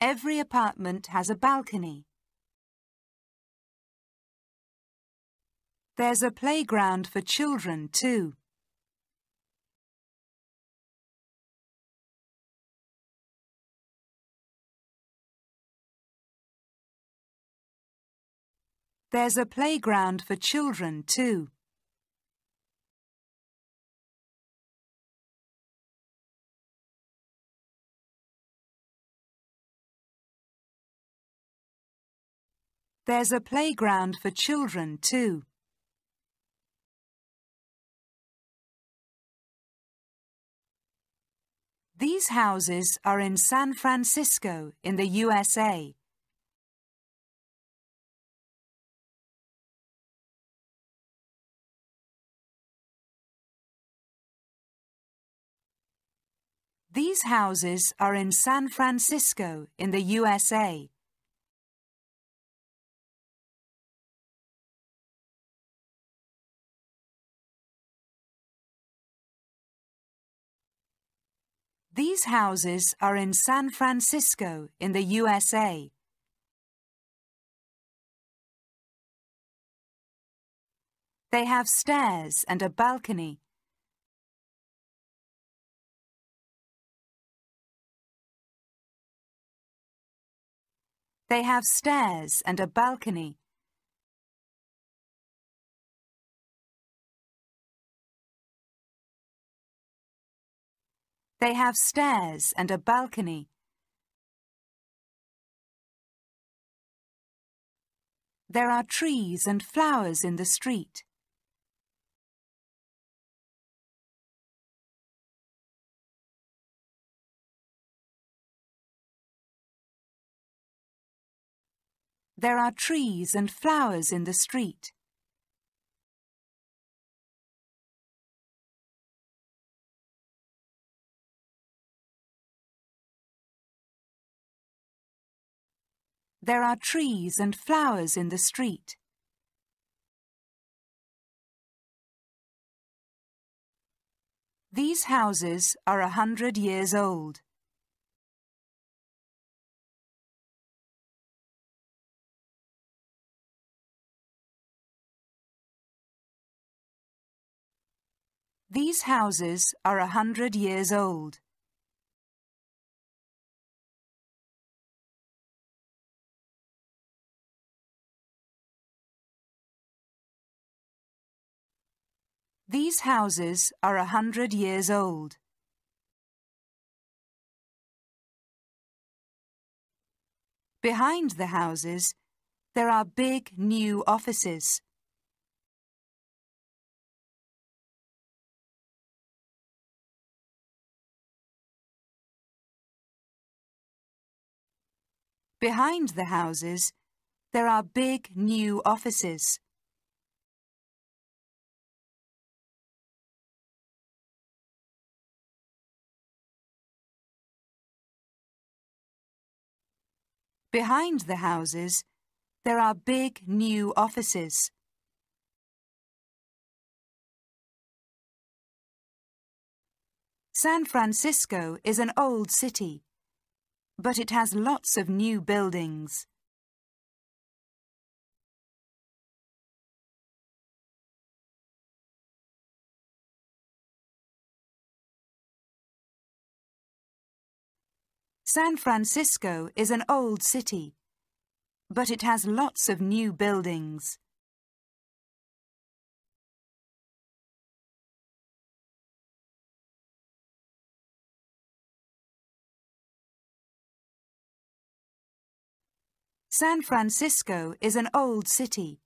Every apartment has a balcony. There's a playground for children too. There's a playground for children too. There's a playground for children too. These houses are in San Francisco in the USA. These houses are in San Francisco in the USA. These houses are in San Francisco in the USA. They have stairs and a balcony. They have stairs and a balcony. They have stairs and a balcony. There are trees and flowers in the street. There are trees and flowers in the street. There are trees and flowers in the street. These houses are a hundred years old. These houses are a hundred years old. These houses are a hundred years old. Behind the houses, there are big new offices. Behind the houses, there are big new offices. Behind the houses, there are big new offices. San Francisco is an old city, but it has lots of new buildings. San Francisco is an old city, but it has lots of new buildings. San Francisco is an old city,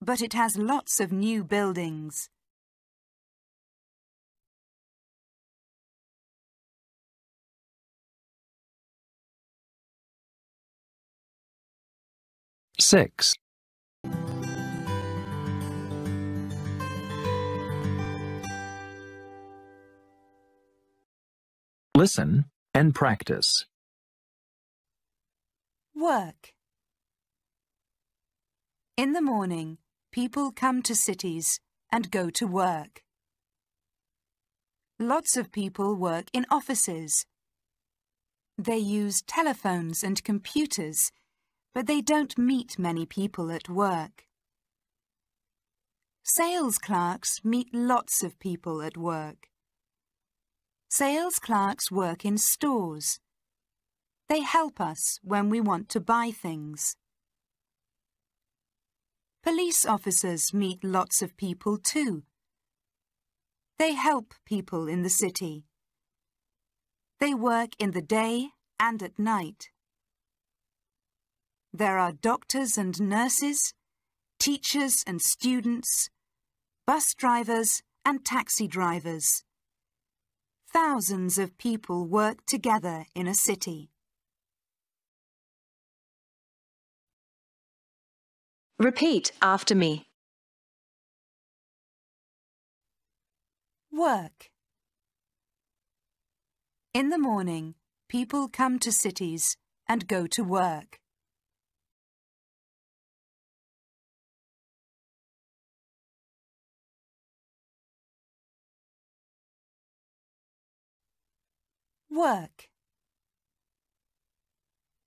but it has lots of new buildings. Six. Listen and practice. Work. In the morning, people come to cities and go to work. Lots of people work in offices. They use telephones and computers, but they don't meet many people at work. Sales clerks meet lots of people at work. Sales clerks work in stores. They help us when we want to buy things. Police officers meet lots of people too. They help people in the city. They work in the day and at night. There are doctors and nurses, teachers and students, bus drivers and taxi drivers. Thousands of people work together in a city. Repeat after me. Work. In the morning, people come to cities and go to work. Work.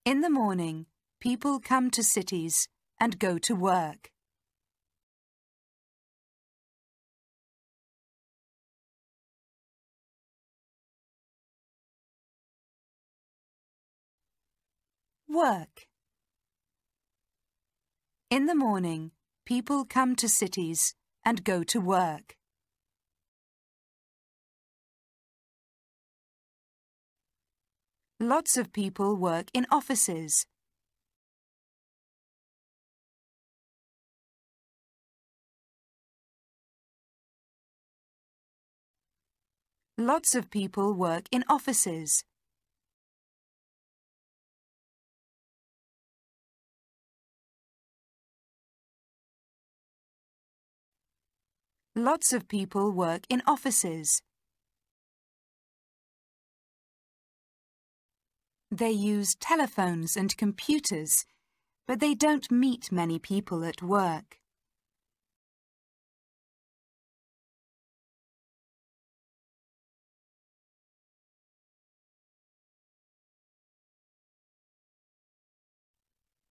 In the morning, people come to cities and go to work. Work. In the morning, people come to cities and go to work. Lots of people work in offices. Lots of people work in offices. Lots of people work in offices. They use telephones and computers, but they don't meet many people at work.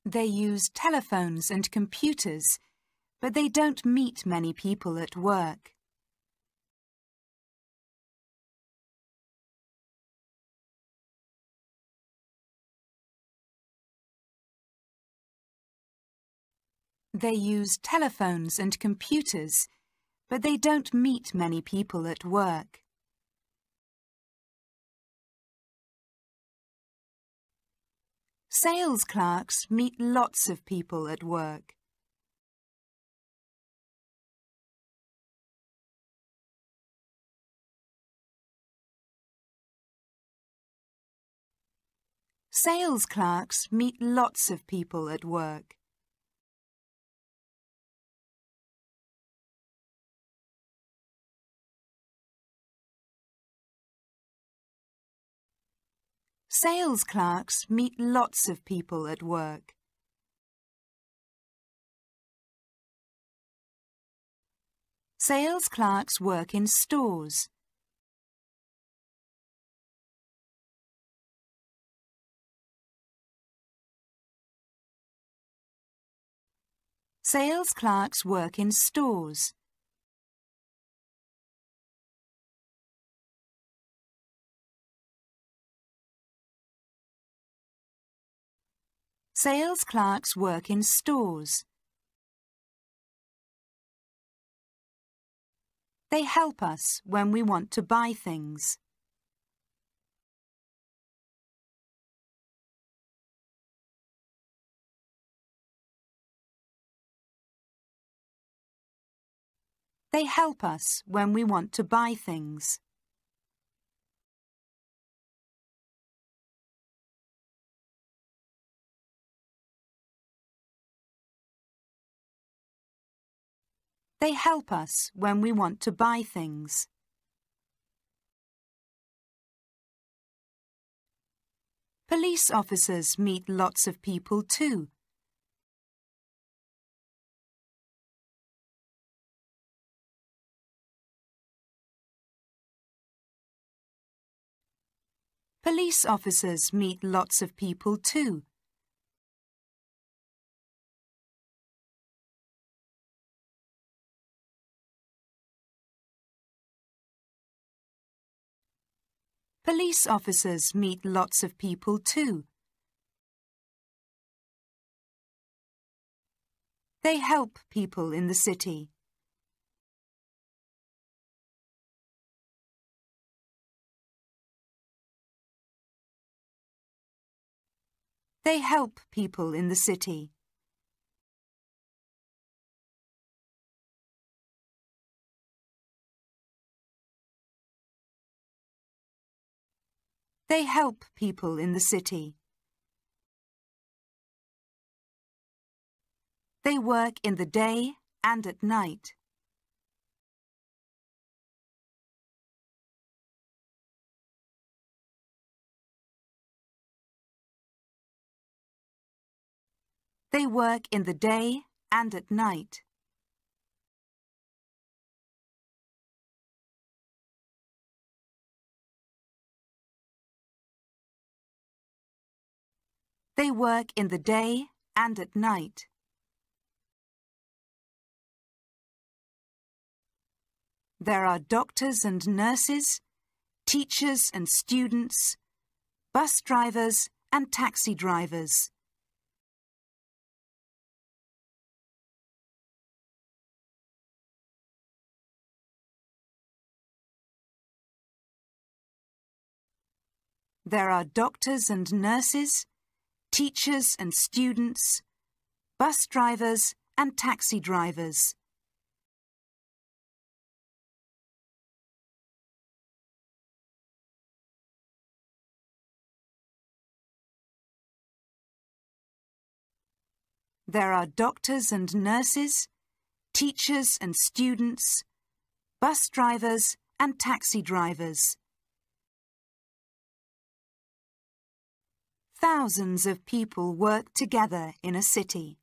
They use telephones and computers, but they don't meet many people at work. They use telephones and computers, but they don't meet many people at work. Sales clerks meet lots of people at work. Sales clerks meet lots of people at work. Sales clerks meet lots of people at work. Sales clerks work in stores. Sales clerks work in stores. Sales clerks work in stores. They help us when we want to buy things. They help us when we want to buy things. They help us when we want to buy things. Police officers meet lots of people too. Police officers meet lots of people too. Police officers meet lots of people too. They help people in the city. They help people in the city. They help people in the city. They work in the day and at night. They work in the day and at night. They work in the day and at night. There are doctors and nurses, teachers and students, bus drivers and taxi drivers. There are doctors and nurses, teachers and students, bus drivers and taxi drivers. There are doctors and nurses, teachers and students, bus drivers and taxi drivers. Thousands of people work together in a city.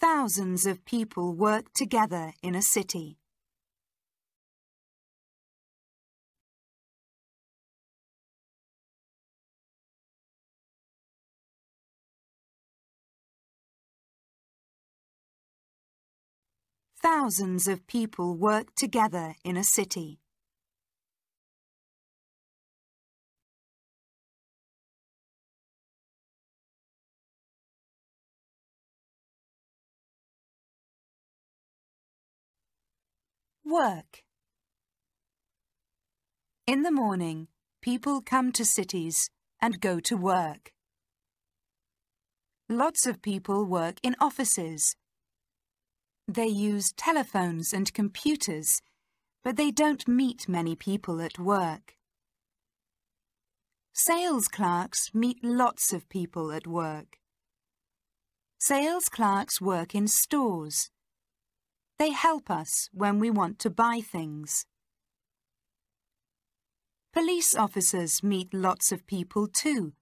Thousands of people work together in a city. Thousands of people work together in a city. Work In the morning, people come to cities and go to work. Lots of people work in offices they use telephones and computers, but they don't meet many people at work. Sales clerks meet lots of people at work. Sales clerks work in stores. They help us when we want to buy things. Police officers meet lots of people too.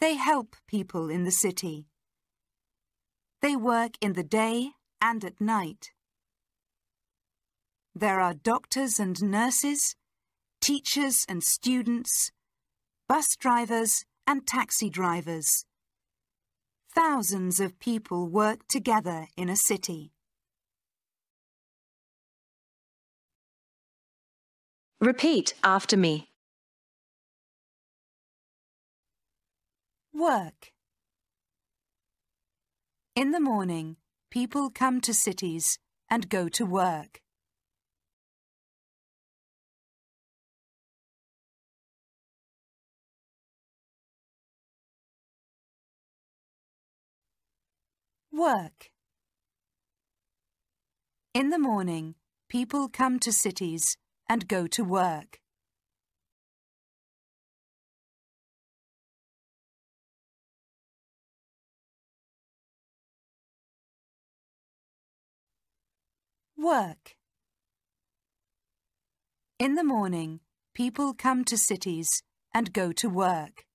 They help people in the city. They work in the day and at night. There are doctors and nurses, teachers and students, bus drivers and taxi drivers. Thousands of people work together in a city. Repeat after me. Work in the morning, people come to cities and go to work. Work In the morning, people come to cities and go to work. Work. In the morning, people come to cities and go to work.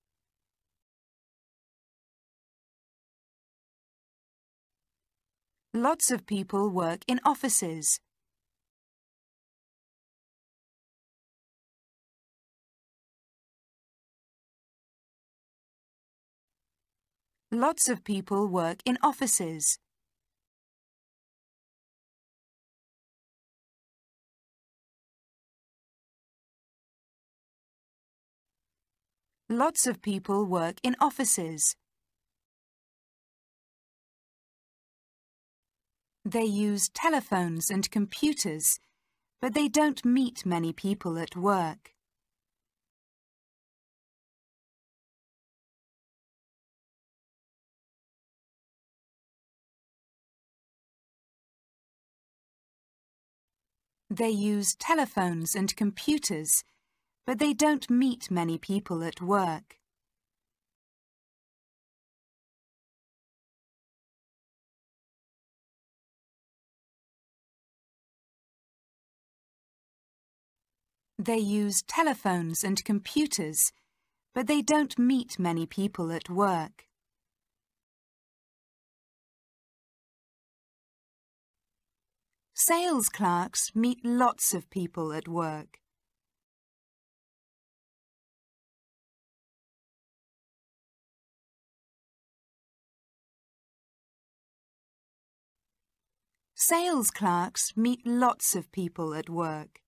Lots of people work in offices. Lots of people work in offices. Lots of people work in offices. They use telephones and computers, but they don't meet many people at work. They use telephones and computers, but they don't meet many people at work. They use telephones and computers, but they don't meet many people at work. Sales clerks meet lots of people at work. Sales clerks meet lots of people at work.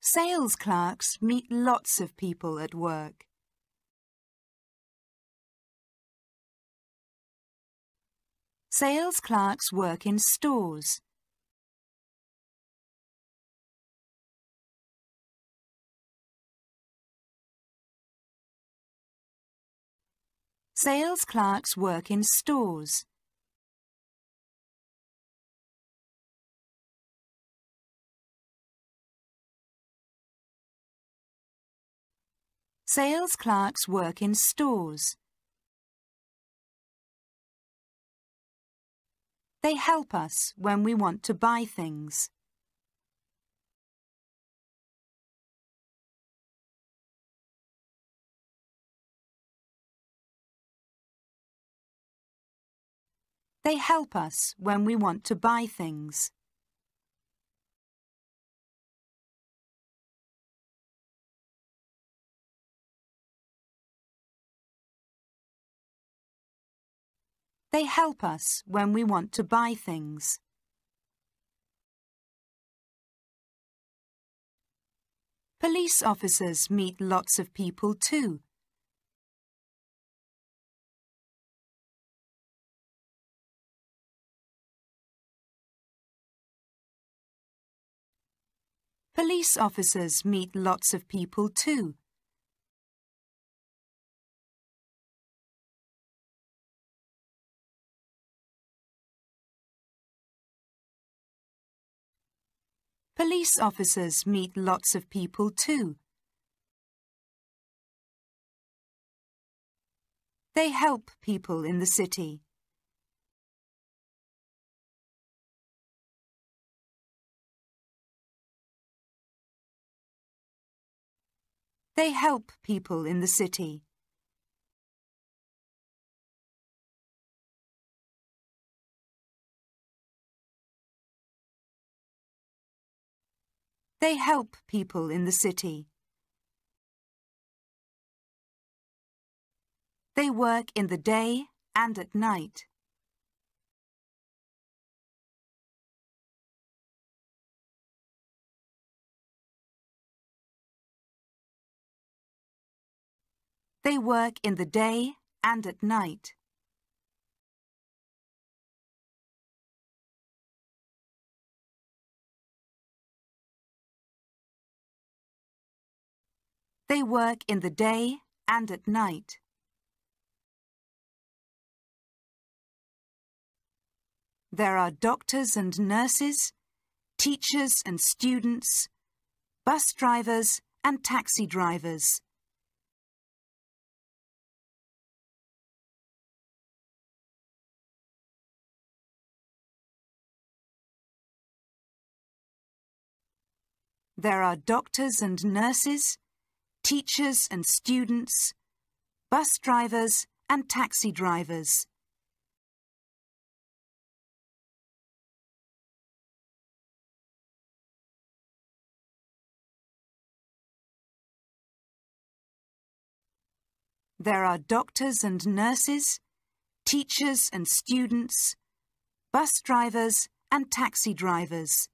Sales clerks meet lots of people at work. Sales clerks work in stores. Sales clerks work in stores. Sales clerks work in stores. They help us when we want to buy things. They help us when we want to buy things. They help us when we want to buy things. Police officers meet lots of people too. Police officers meet lots of people too. Police officers meet lots of people too. They help people in the city. They help people in the city. They help people in the city. They work in the day and at night. They work in the day and at night. They work in the day and at night. There are doctors and nurses, teachers and students, bus drivers and taxi drivers. There are doctors and nurses, teachers and students, bus drivers and taxi drivers. There are doctors and nurses, teachers and students, bus drivers and taxi drivers.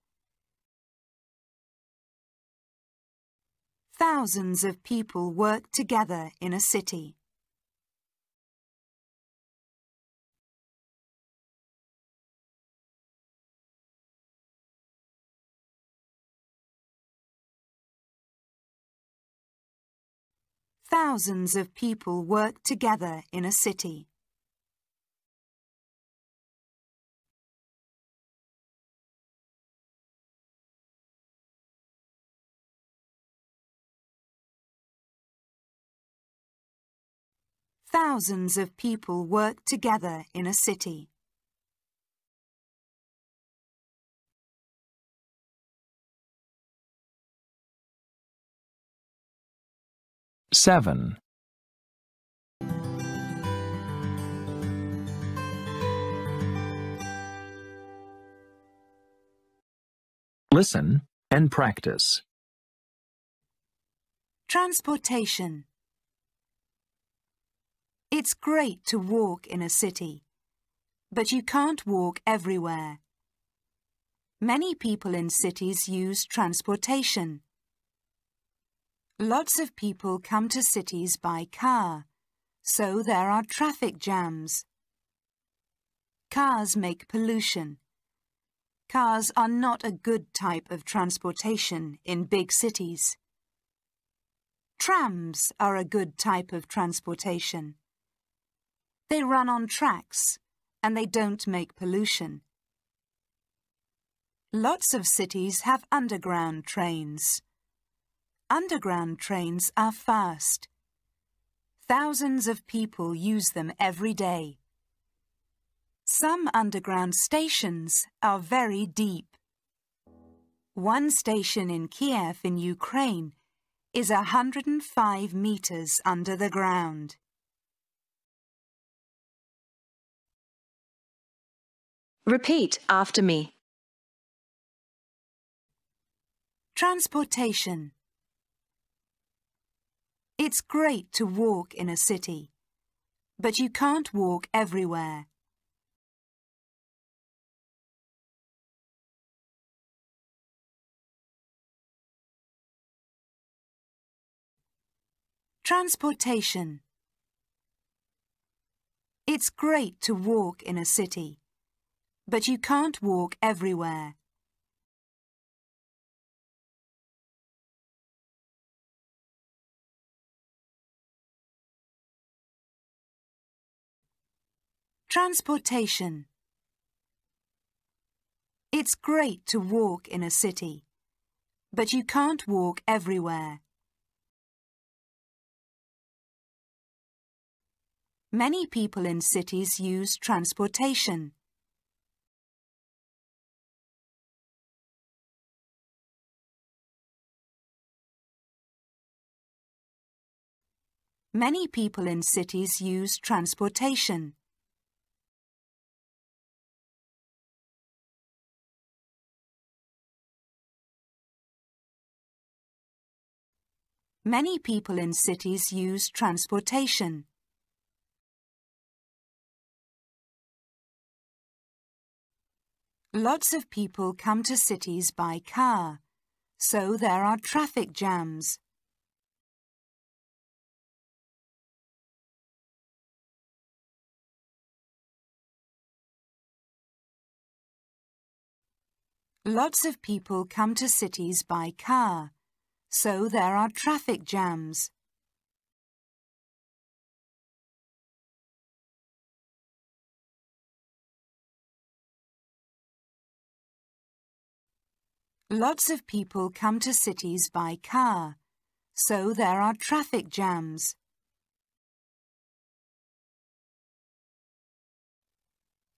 Thousands of people work together in a city. Thousands of people work together in a city. Thousands of people work together in a city. Seven. Listen and practice. Transportation It's great to walk in a city, but you can't walk everywhere. Many people in cities use transportation. Lots of people come to cities by car, so there are traffic jams. Cars make pollution. Cars are not a good type of transportation in big cities. Trams are a good type of transportation. They run on tracks and they don't make pollution. Lots of cities have underground trains. Underground trains are fast. Thousands of people use them every day. Some underground stations are very deep. One station in Kiev in Ukraine is 105 meters under the ground. Repeat after me. Transportation It's great to walk in a city, but you can't walk everywhere. Transportation It's great to walk in a city, but you can't walk everywhere. Transportation It's great to walk in a city, but you can't walk everywhere. Many people in cities use transportation. Many people in cities use transportation. Many people in cities use transportation. Lots of people come to cities by car, so there are traffic jams. Lots of people come to cities by car, so there are traffic jams. Lots of people come to cities by car, so there are traffic jams.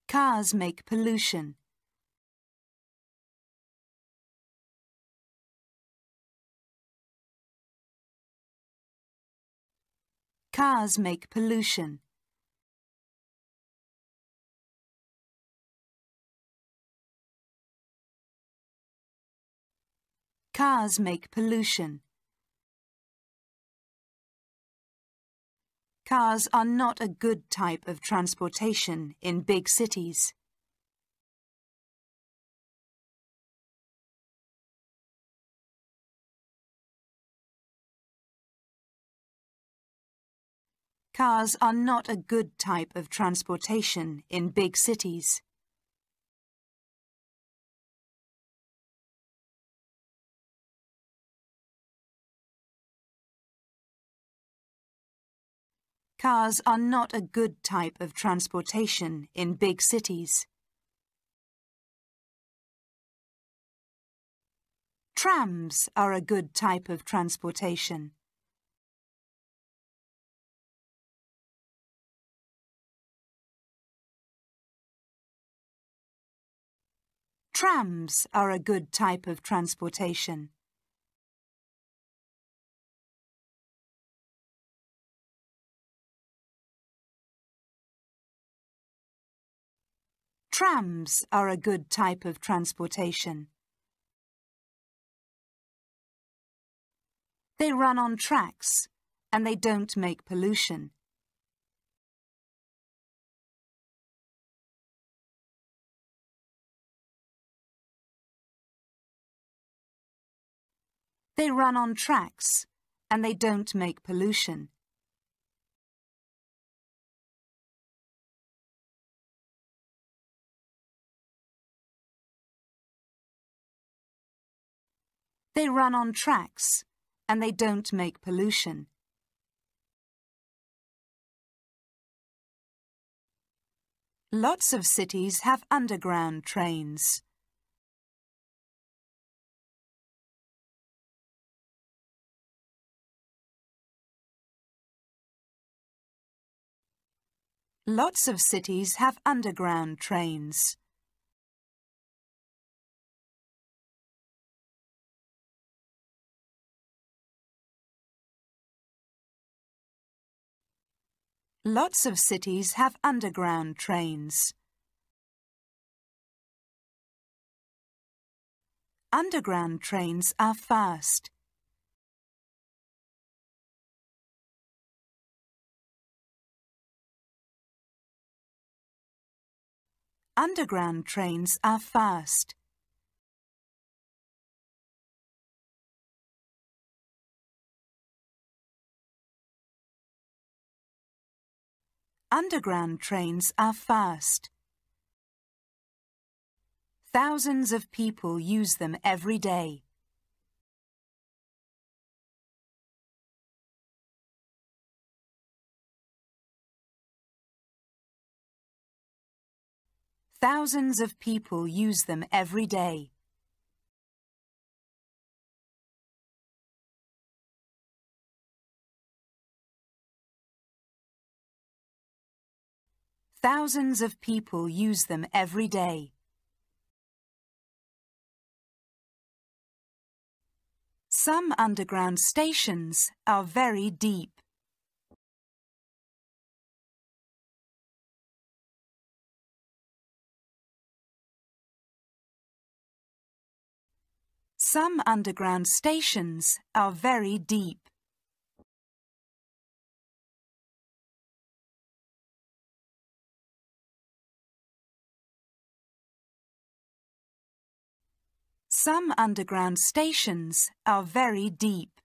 Cars make pollution. Cars make pollution. Cars make pollution. Cars are not a good type of transportation in big cities. Cars are not a good type of transportation in big cities. Cars are not a good type of transportation in big cities. Trams are a good type of transportation. Trams are a good type of transportation. Trams are a good type of transportation. They run on tracks and they don't make pollution. They run on tracks and they don't make pollution. They run on tracks and they don't make pollution. Lots of cities have underground trains. Lots of cities have underground trains. Lots of cities have underground trains. Underground trains are fast. Underground trains are fast. Underground trains are fast. Thousands of people use them every day. Thousands of people use them every day. Thousands of people use them every day. Some underground stations are very deep. Some underground stations are very deep. Some underground stations are very deep.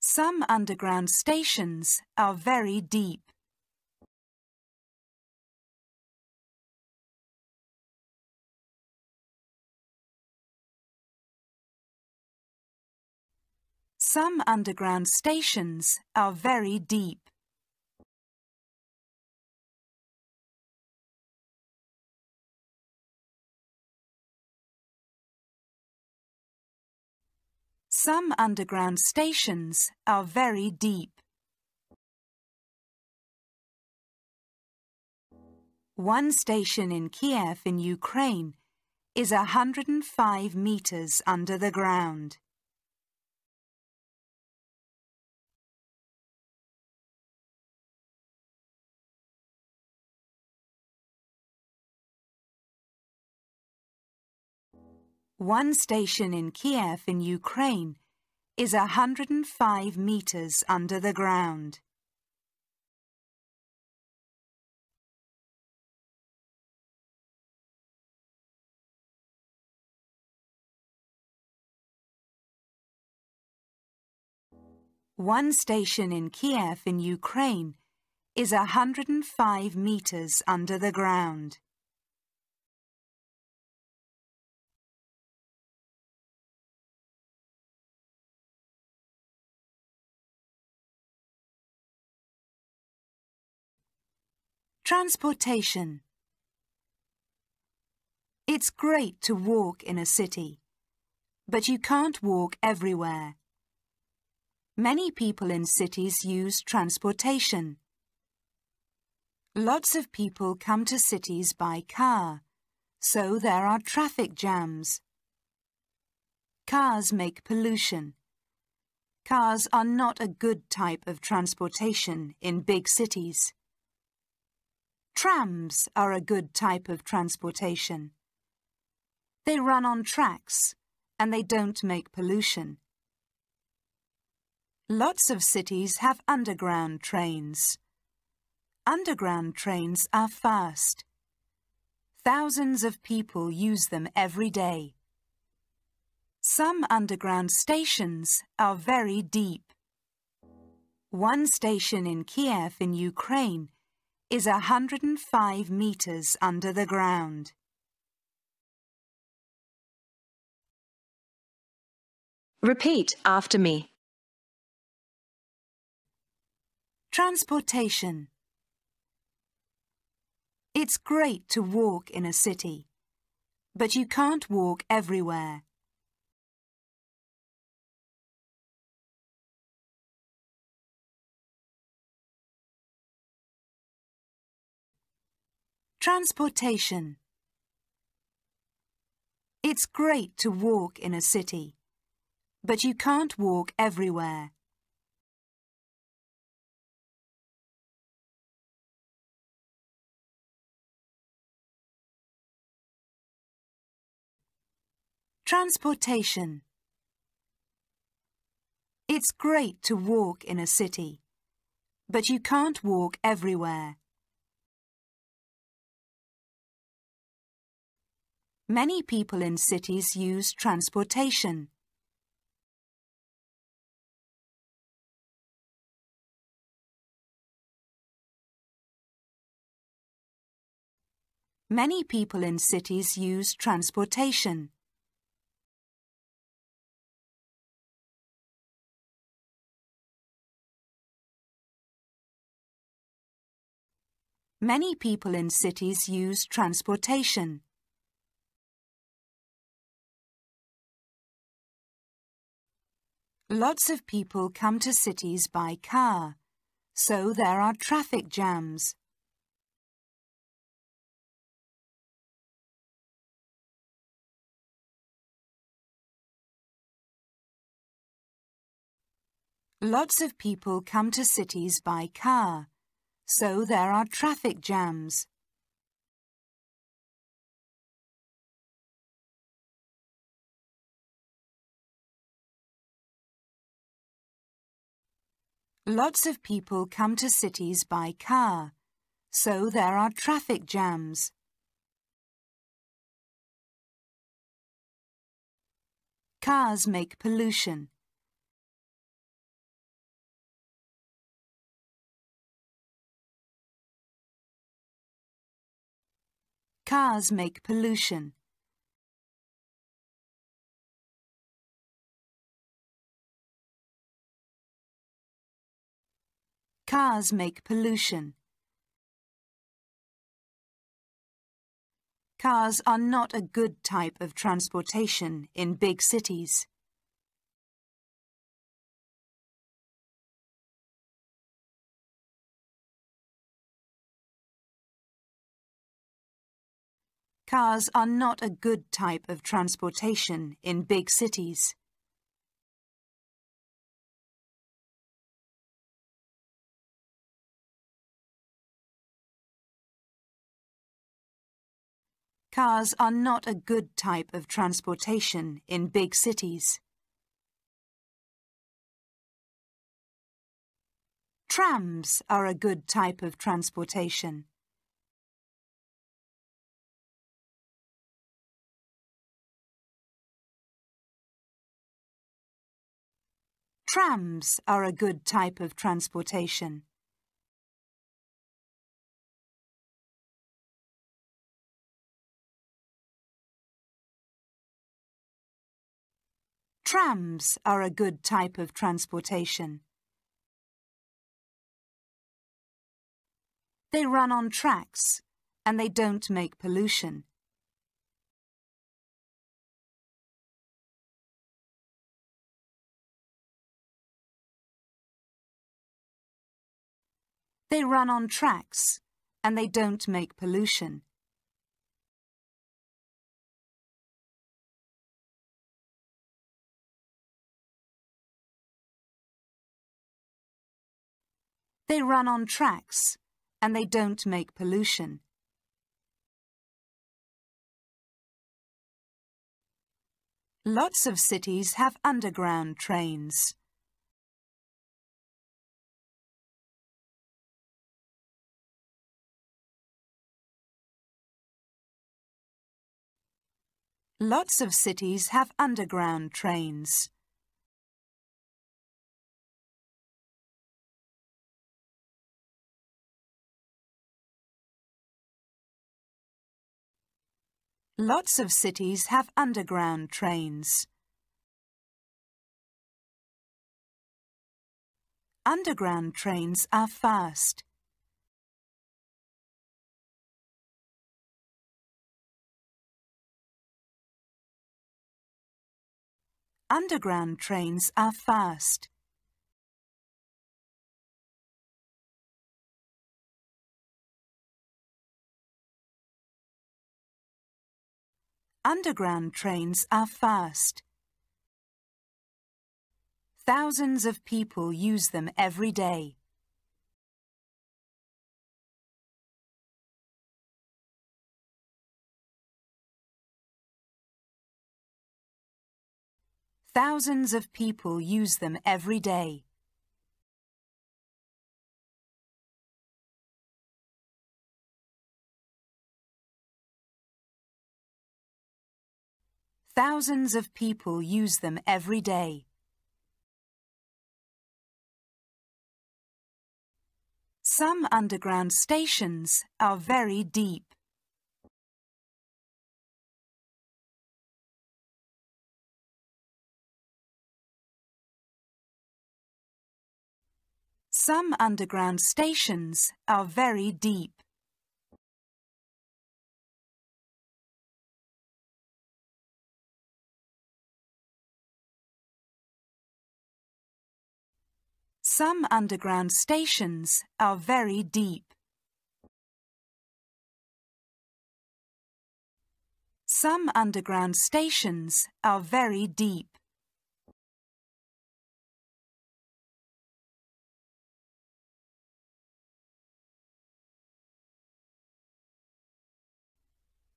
Some underground stations are very deep. Some underground stations are very deep. Some underground stations are very deep. One station in Kiev in Ukraine is 105 meters under the ground. One station in Kiev in Ukraine is 105 meters under the ground. One station in Kiev in Ukraine is 105 meters under the ground. Transportation It's great to walk in a city, but you can't walk everywhere. Many people in cities use transportation. Lots of people come to cities by car, so there are traffic jams. Cars make pollution. Cars are not a good type of transportation in big cities. Trams are a good type of transportation. They run on tracks and they don't make pollution. Lots of cities have underground trains. Underground trains are fast. Thousands of people use them every day. Some underground stations are very deep. One station in Kiev in Ukraine is 105 meters under the ground. Repeat after me. Transportation It's great to walk in a city, but you can't walk everywhere. Transportation It's great to walk in a city, but you can't walk everywhere. Transportation It's great to walk in a city, but you can't walk everywhere. Many people in cities use transportation. Many people in cities use transportation. Many people in cities use transportation. Lots of people come to cities by car, so there are traffic jams. Lots of people come to cities by car, so there are traffic jams. Lots of people come to cities by car, so there are traffic jams. Cars make pollution. Cars make pollution. Cars make pollution. Cars are not a good type of transportation in big cities. Cars are not a good type of transportation in big cities. Cars are not a good type of transportation in big cities. Trams are a good type of transportation. Trams are a good type of transportation. Trams are a good type of transportation. They run on tracks and they don't make pollution. They run on tracks and they don't make pollution. They run on tracks and they don't make pollution. Lots of cities have underground trains. Lots of cities have underground trains. Mm. Lots of cities have underground trains. Underground trains are fast. Underground trains are fast. Underground trains are fast. Thousands of people use them every day. Thousands of people use them every day. Thousands of people use them every day. Some underground stations are very deep. Some underground stations are very deep. Some underground stations are very deep. Some underground stations are very deep.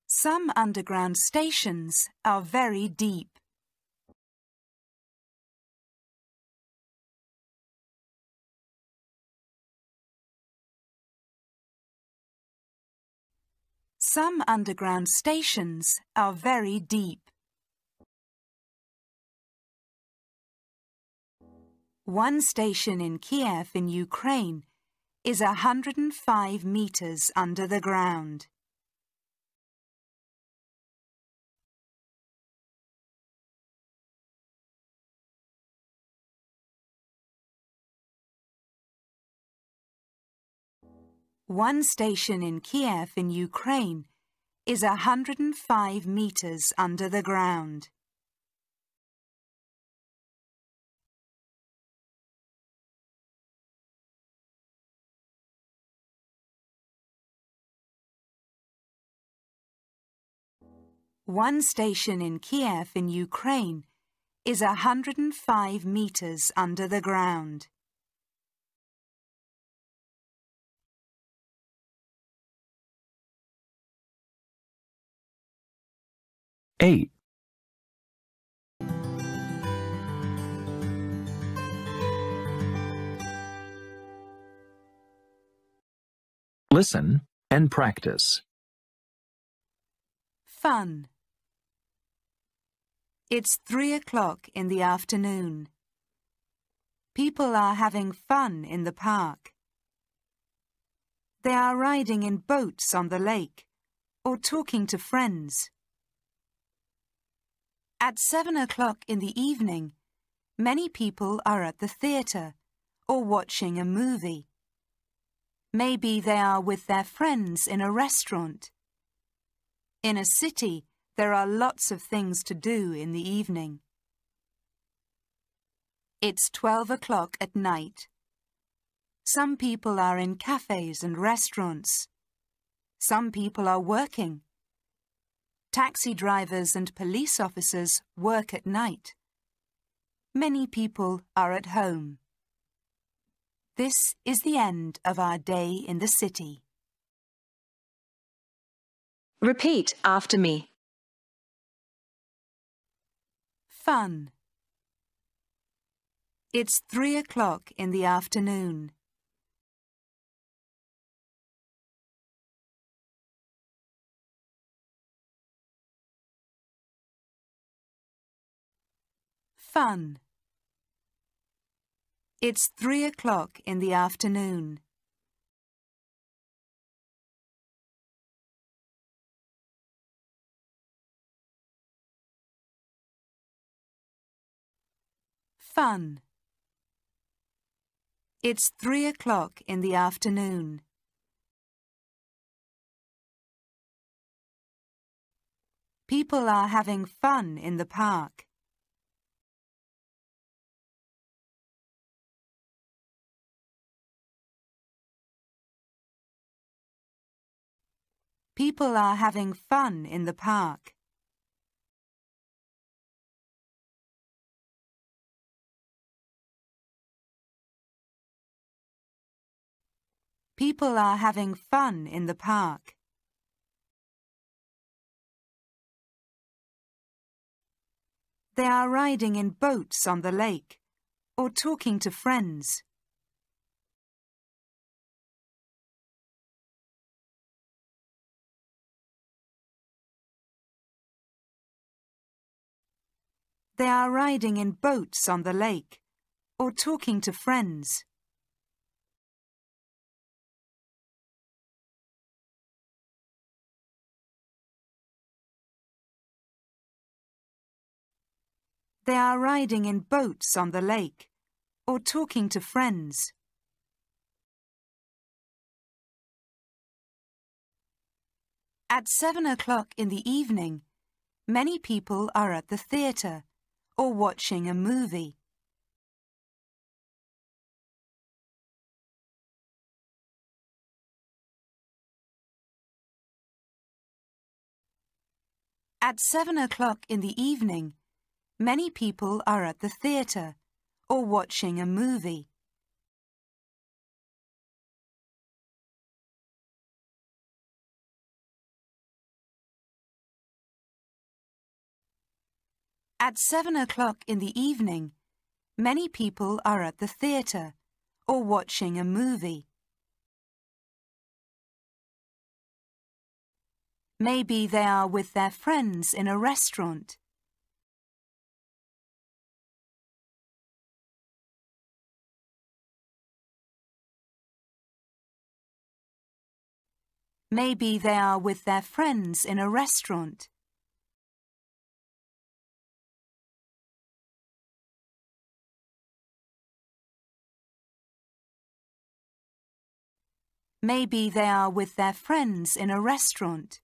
Some underground stations are very deep. Some underground stations are very deep. One station in Kiev in Ukraine is 105 meters under the ground. One station in Kiev in Ukraine is 105 meters under the ground. One station in Kiev in Ukraine is 105 meters under the ground. 8. Listen and practice. Fun. It's three o'clock in the afternoon. People are having fun in the park. They are riding in boats on the lake or talking to friends. At seven o'clock in the evening, many people are at the theatre or watching a movie. Maybe they are with their friends in a restaurant. In a city, there are lots of things to do in the evening. It's 12 o'clock at night. Some people are in cafes and restaurants. Some people are working. Taxi drivers and police officers work at night. Many people are at home. This is the end of our day in the city. Repeat after me. Fun. It's three o'clock in the afternoon. Fun. It's three o'clock in the afternoon. Fun. It's three o'clock in the afternoon. People are having fun in the park. People are having fun in the park. People are having fun in the park. They are riding in boats on the lake or talking to friends. They are riding in boats on the lake or talking to friends. They are riding in boats on the lake or talking to friends. At seven o'clock in the evening, many people are at the theatre or watching a movie. At seven o'clock in the evening, many people are at the theatre or watching a movie. At seven o'clock in the evening, many people are at the theatre or watching a movie. Maybe they are with their friends in a restaurant. Maybe they are with their friends in a restaurant. Maybe they are with their friends in a restaurant.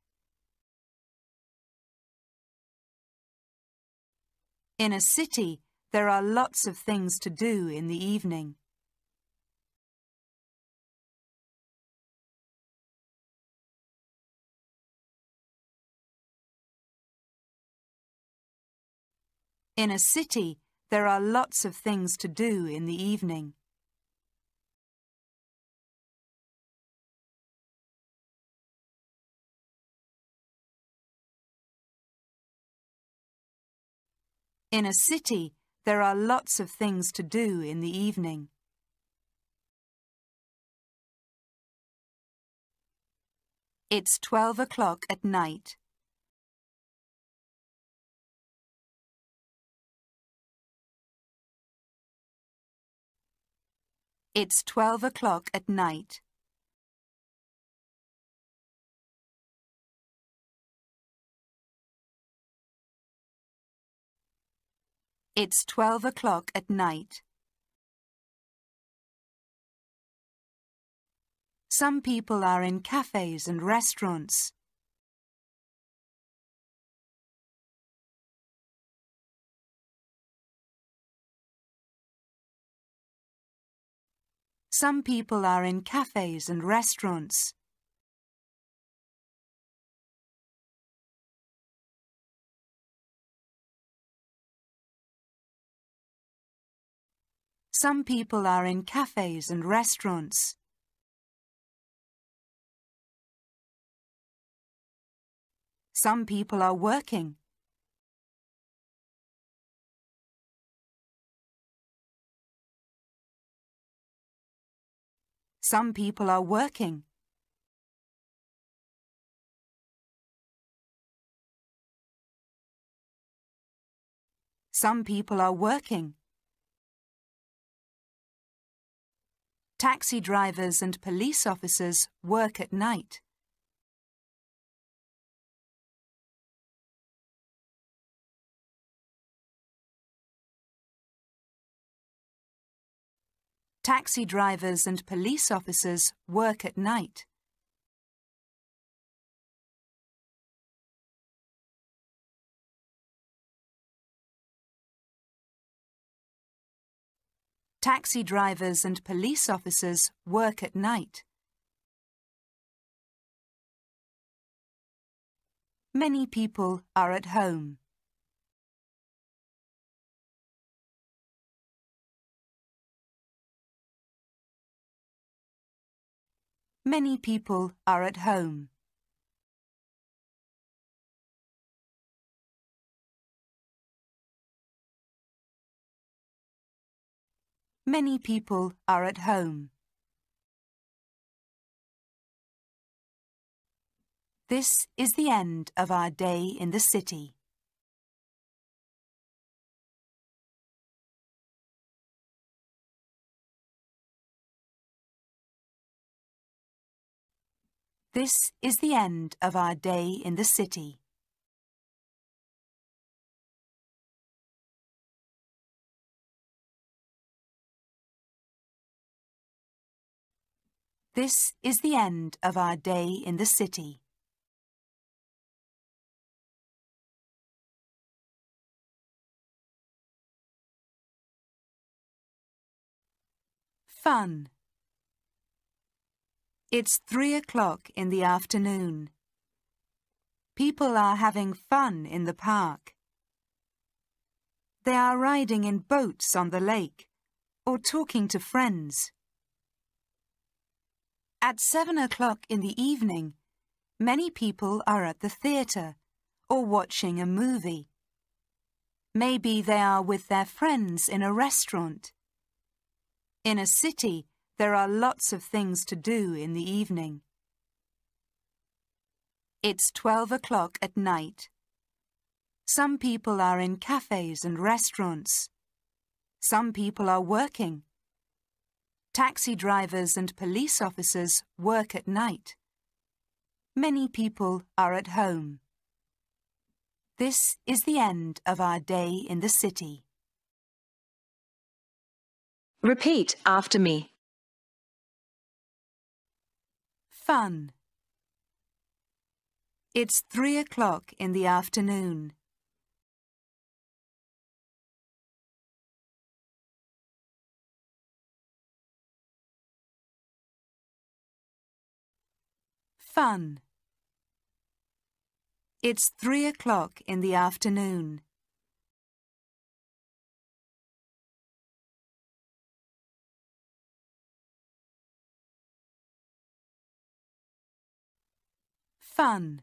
In a city, there are lots of things to do in the evening. In a city, there are lots of things to do in the evening. In a city, there are lots of things to do in the evening. It's twelve o'clock at night. It's twelve o'clock at night. It's twelve o'clock at night. Some people are in cafes and restaurants. Some people are in cafes and restaurants. Some people are in cafes and restaurants. Some people are working. Some people are working. Some people are working. Taxi drivers and police officers work at night. Taxi drivers and police officers work at night. Taxi drivers and police officers work at night. Many people are at home. Many people are at home. Many people are at home. This is the end of our day in the city. This is the end of our day in the city. This is the end of our day in the city. Fun it's three o'clock in the afternoon. People are having fun in the park. They are riding in boats on the lake or talking to friends. At seven o'clock in the evening, many people are at the theatre or watching a movie. Maybe they are with their friends in a restaurant. In a city, there are lots of things to do in the evening. It's twelve o'clock at night. Some people are in cafes and restaurants. Some people are working. Taxi drivers and police officers work at night. Many people are at home. This is the end of our day in the city. Repeat after me. Fun. It's three o'clock in the afternoon. Fun. It's three o'clock in the afternoon. Fun.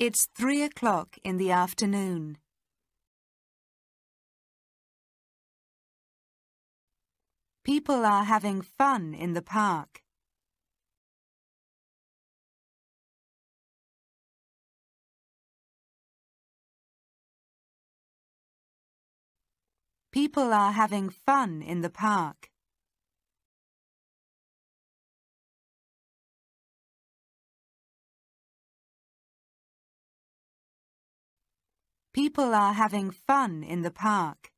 It's three o'clock in the afternoon. People are having fun in the park. People are having fun in the park. People are having fun in the park.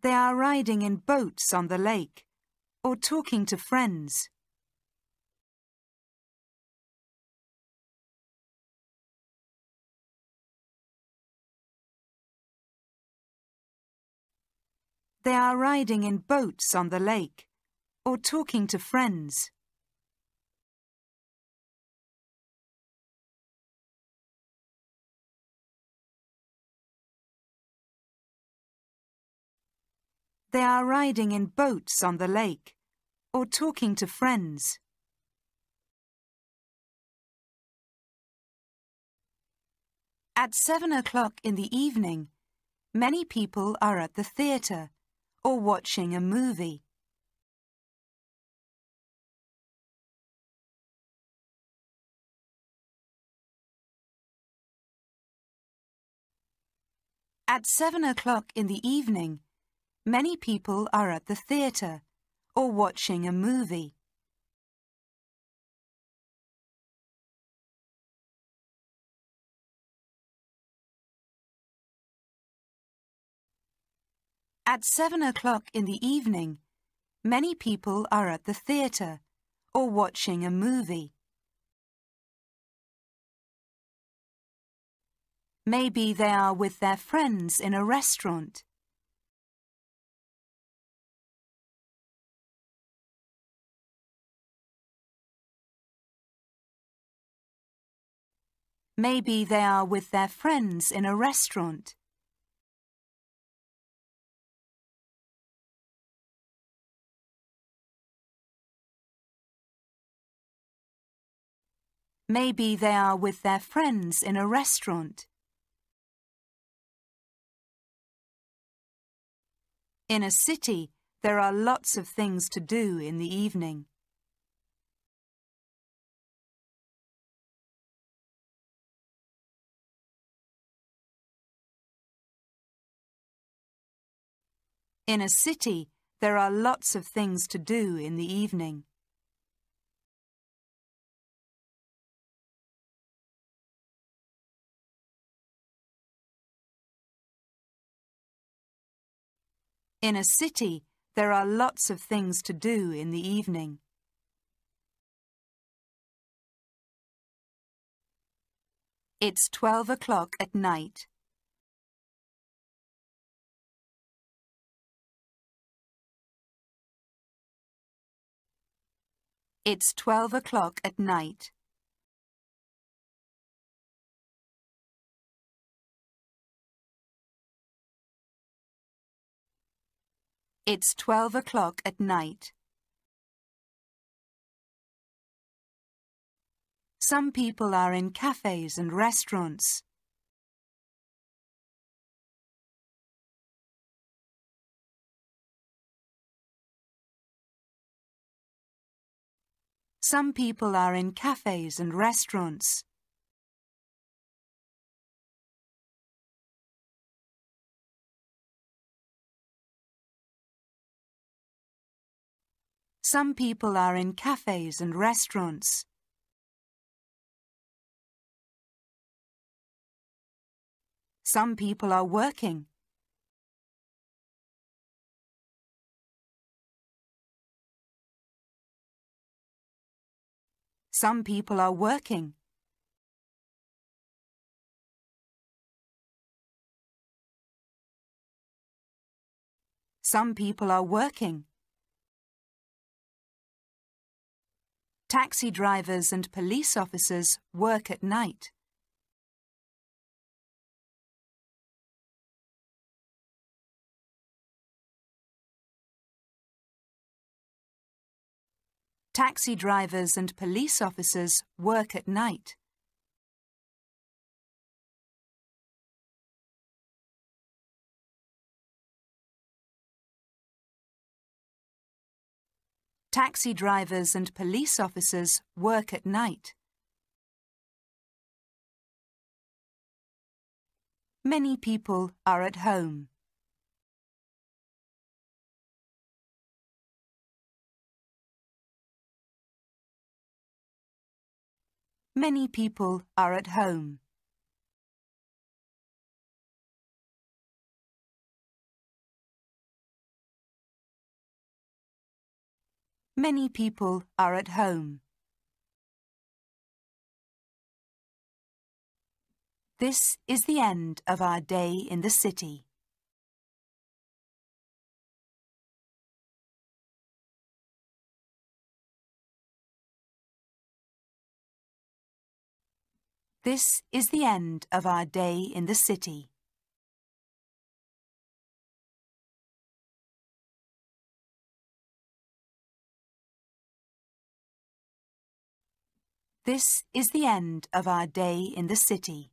They are riding in boats on the lake or talking to friends. They are riding in boats on the lake or talking to friends. They are riding in boats on the lake or talking to friends. At seven o'clock in the evening, many people are at the theatre or watching a movie. At seven o'clock in the evening, many people are at the theatre or watching a movie. At seven o'clock in the evening, many people are at the theatre or watching a movie. Maybe they are with their friends in a restaurant. Maybe they are with their friends in a restaurant. Maybe they are with their friends in a restaurant. In a city, there are lots of things to do in the evening. In a city, there are lots of things to do in the evening. In a city, there are lots of things to do in the evening. It's twelve o'clock at night. It's twelve o'clock at night. It's twelve o'clock at night. Some people are in cafes and restaurants. Some people are in cafes and restaurants. Some people are in cafes and restaurants. Some people are working. Some people are working. Some people are working. Taxi drivers and police officers work at night. Taxi drivers and police officers work at night. Taxi drivers and police officers work at night. Many people are at home. Many people are at home. Many people are at home. This is the end of our day in the city. This is the end of our day in the city. This is the end of our day in the city.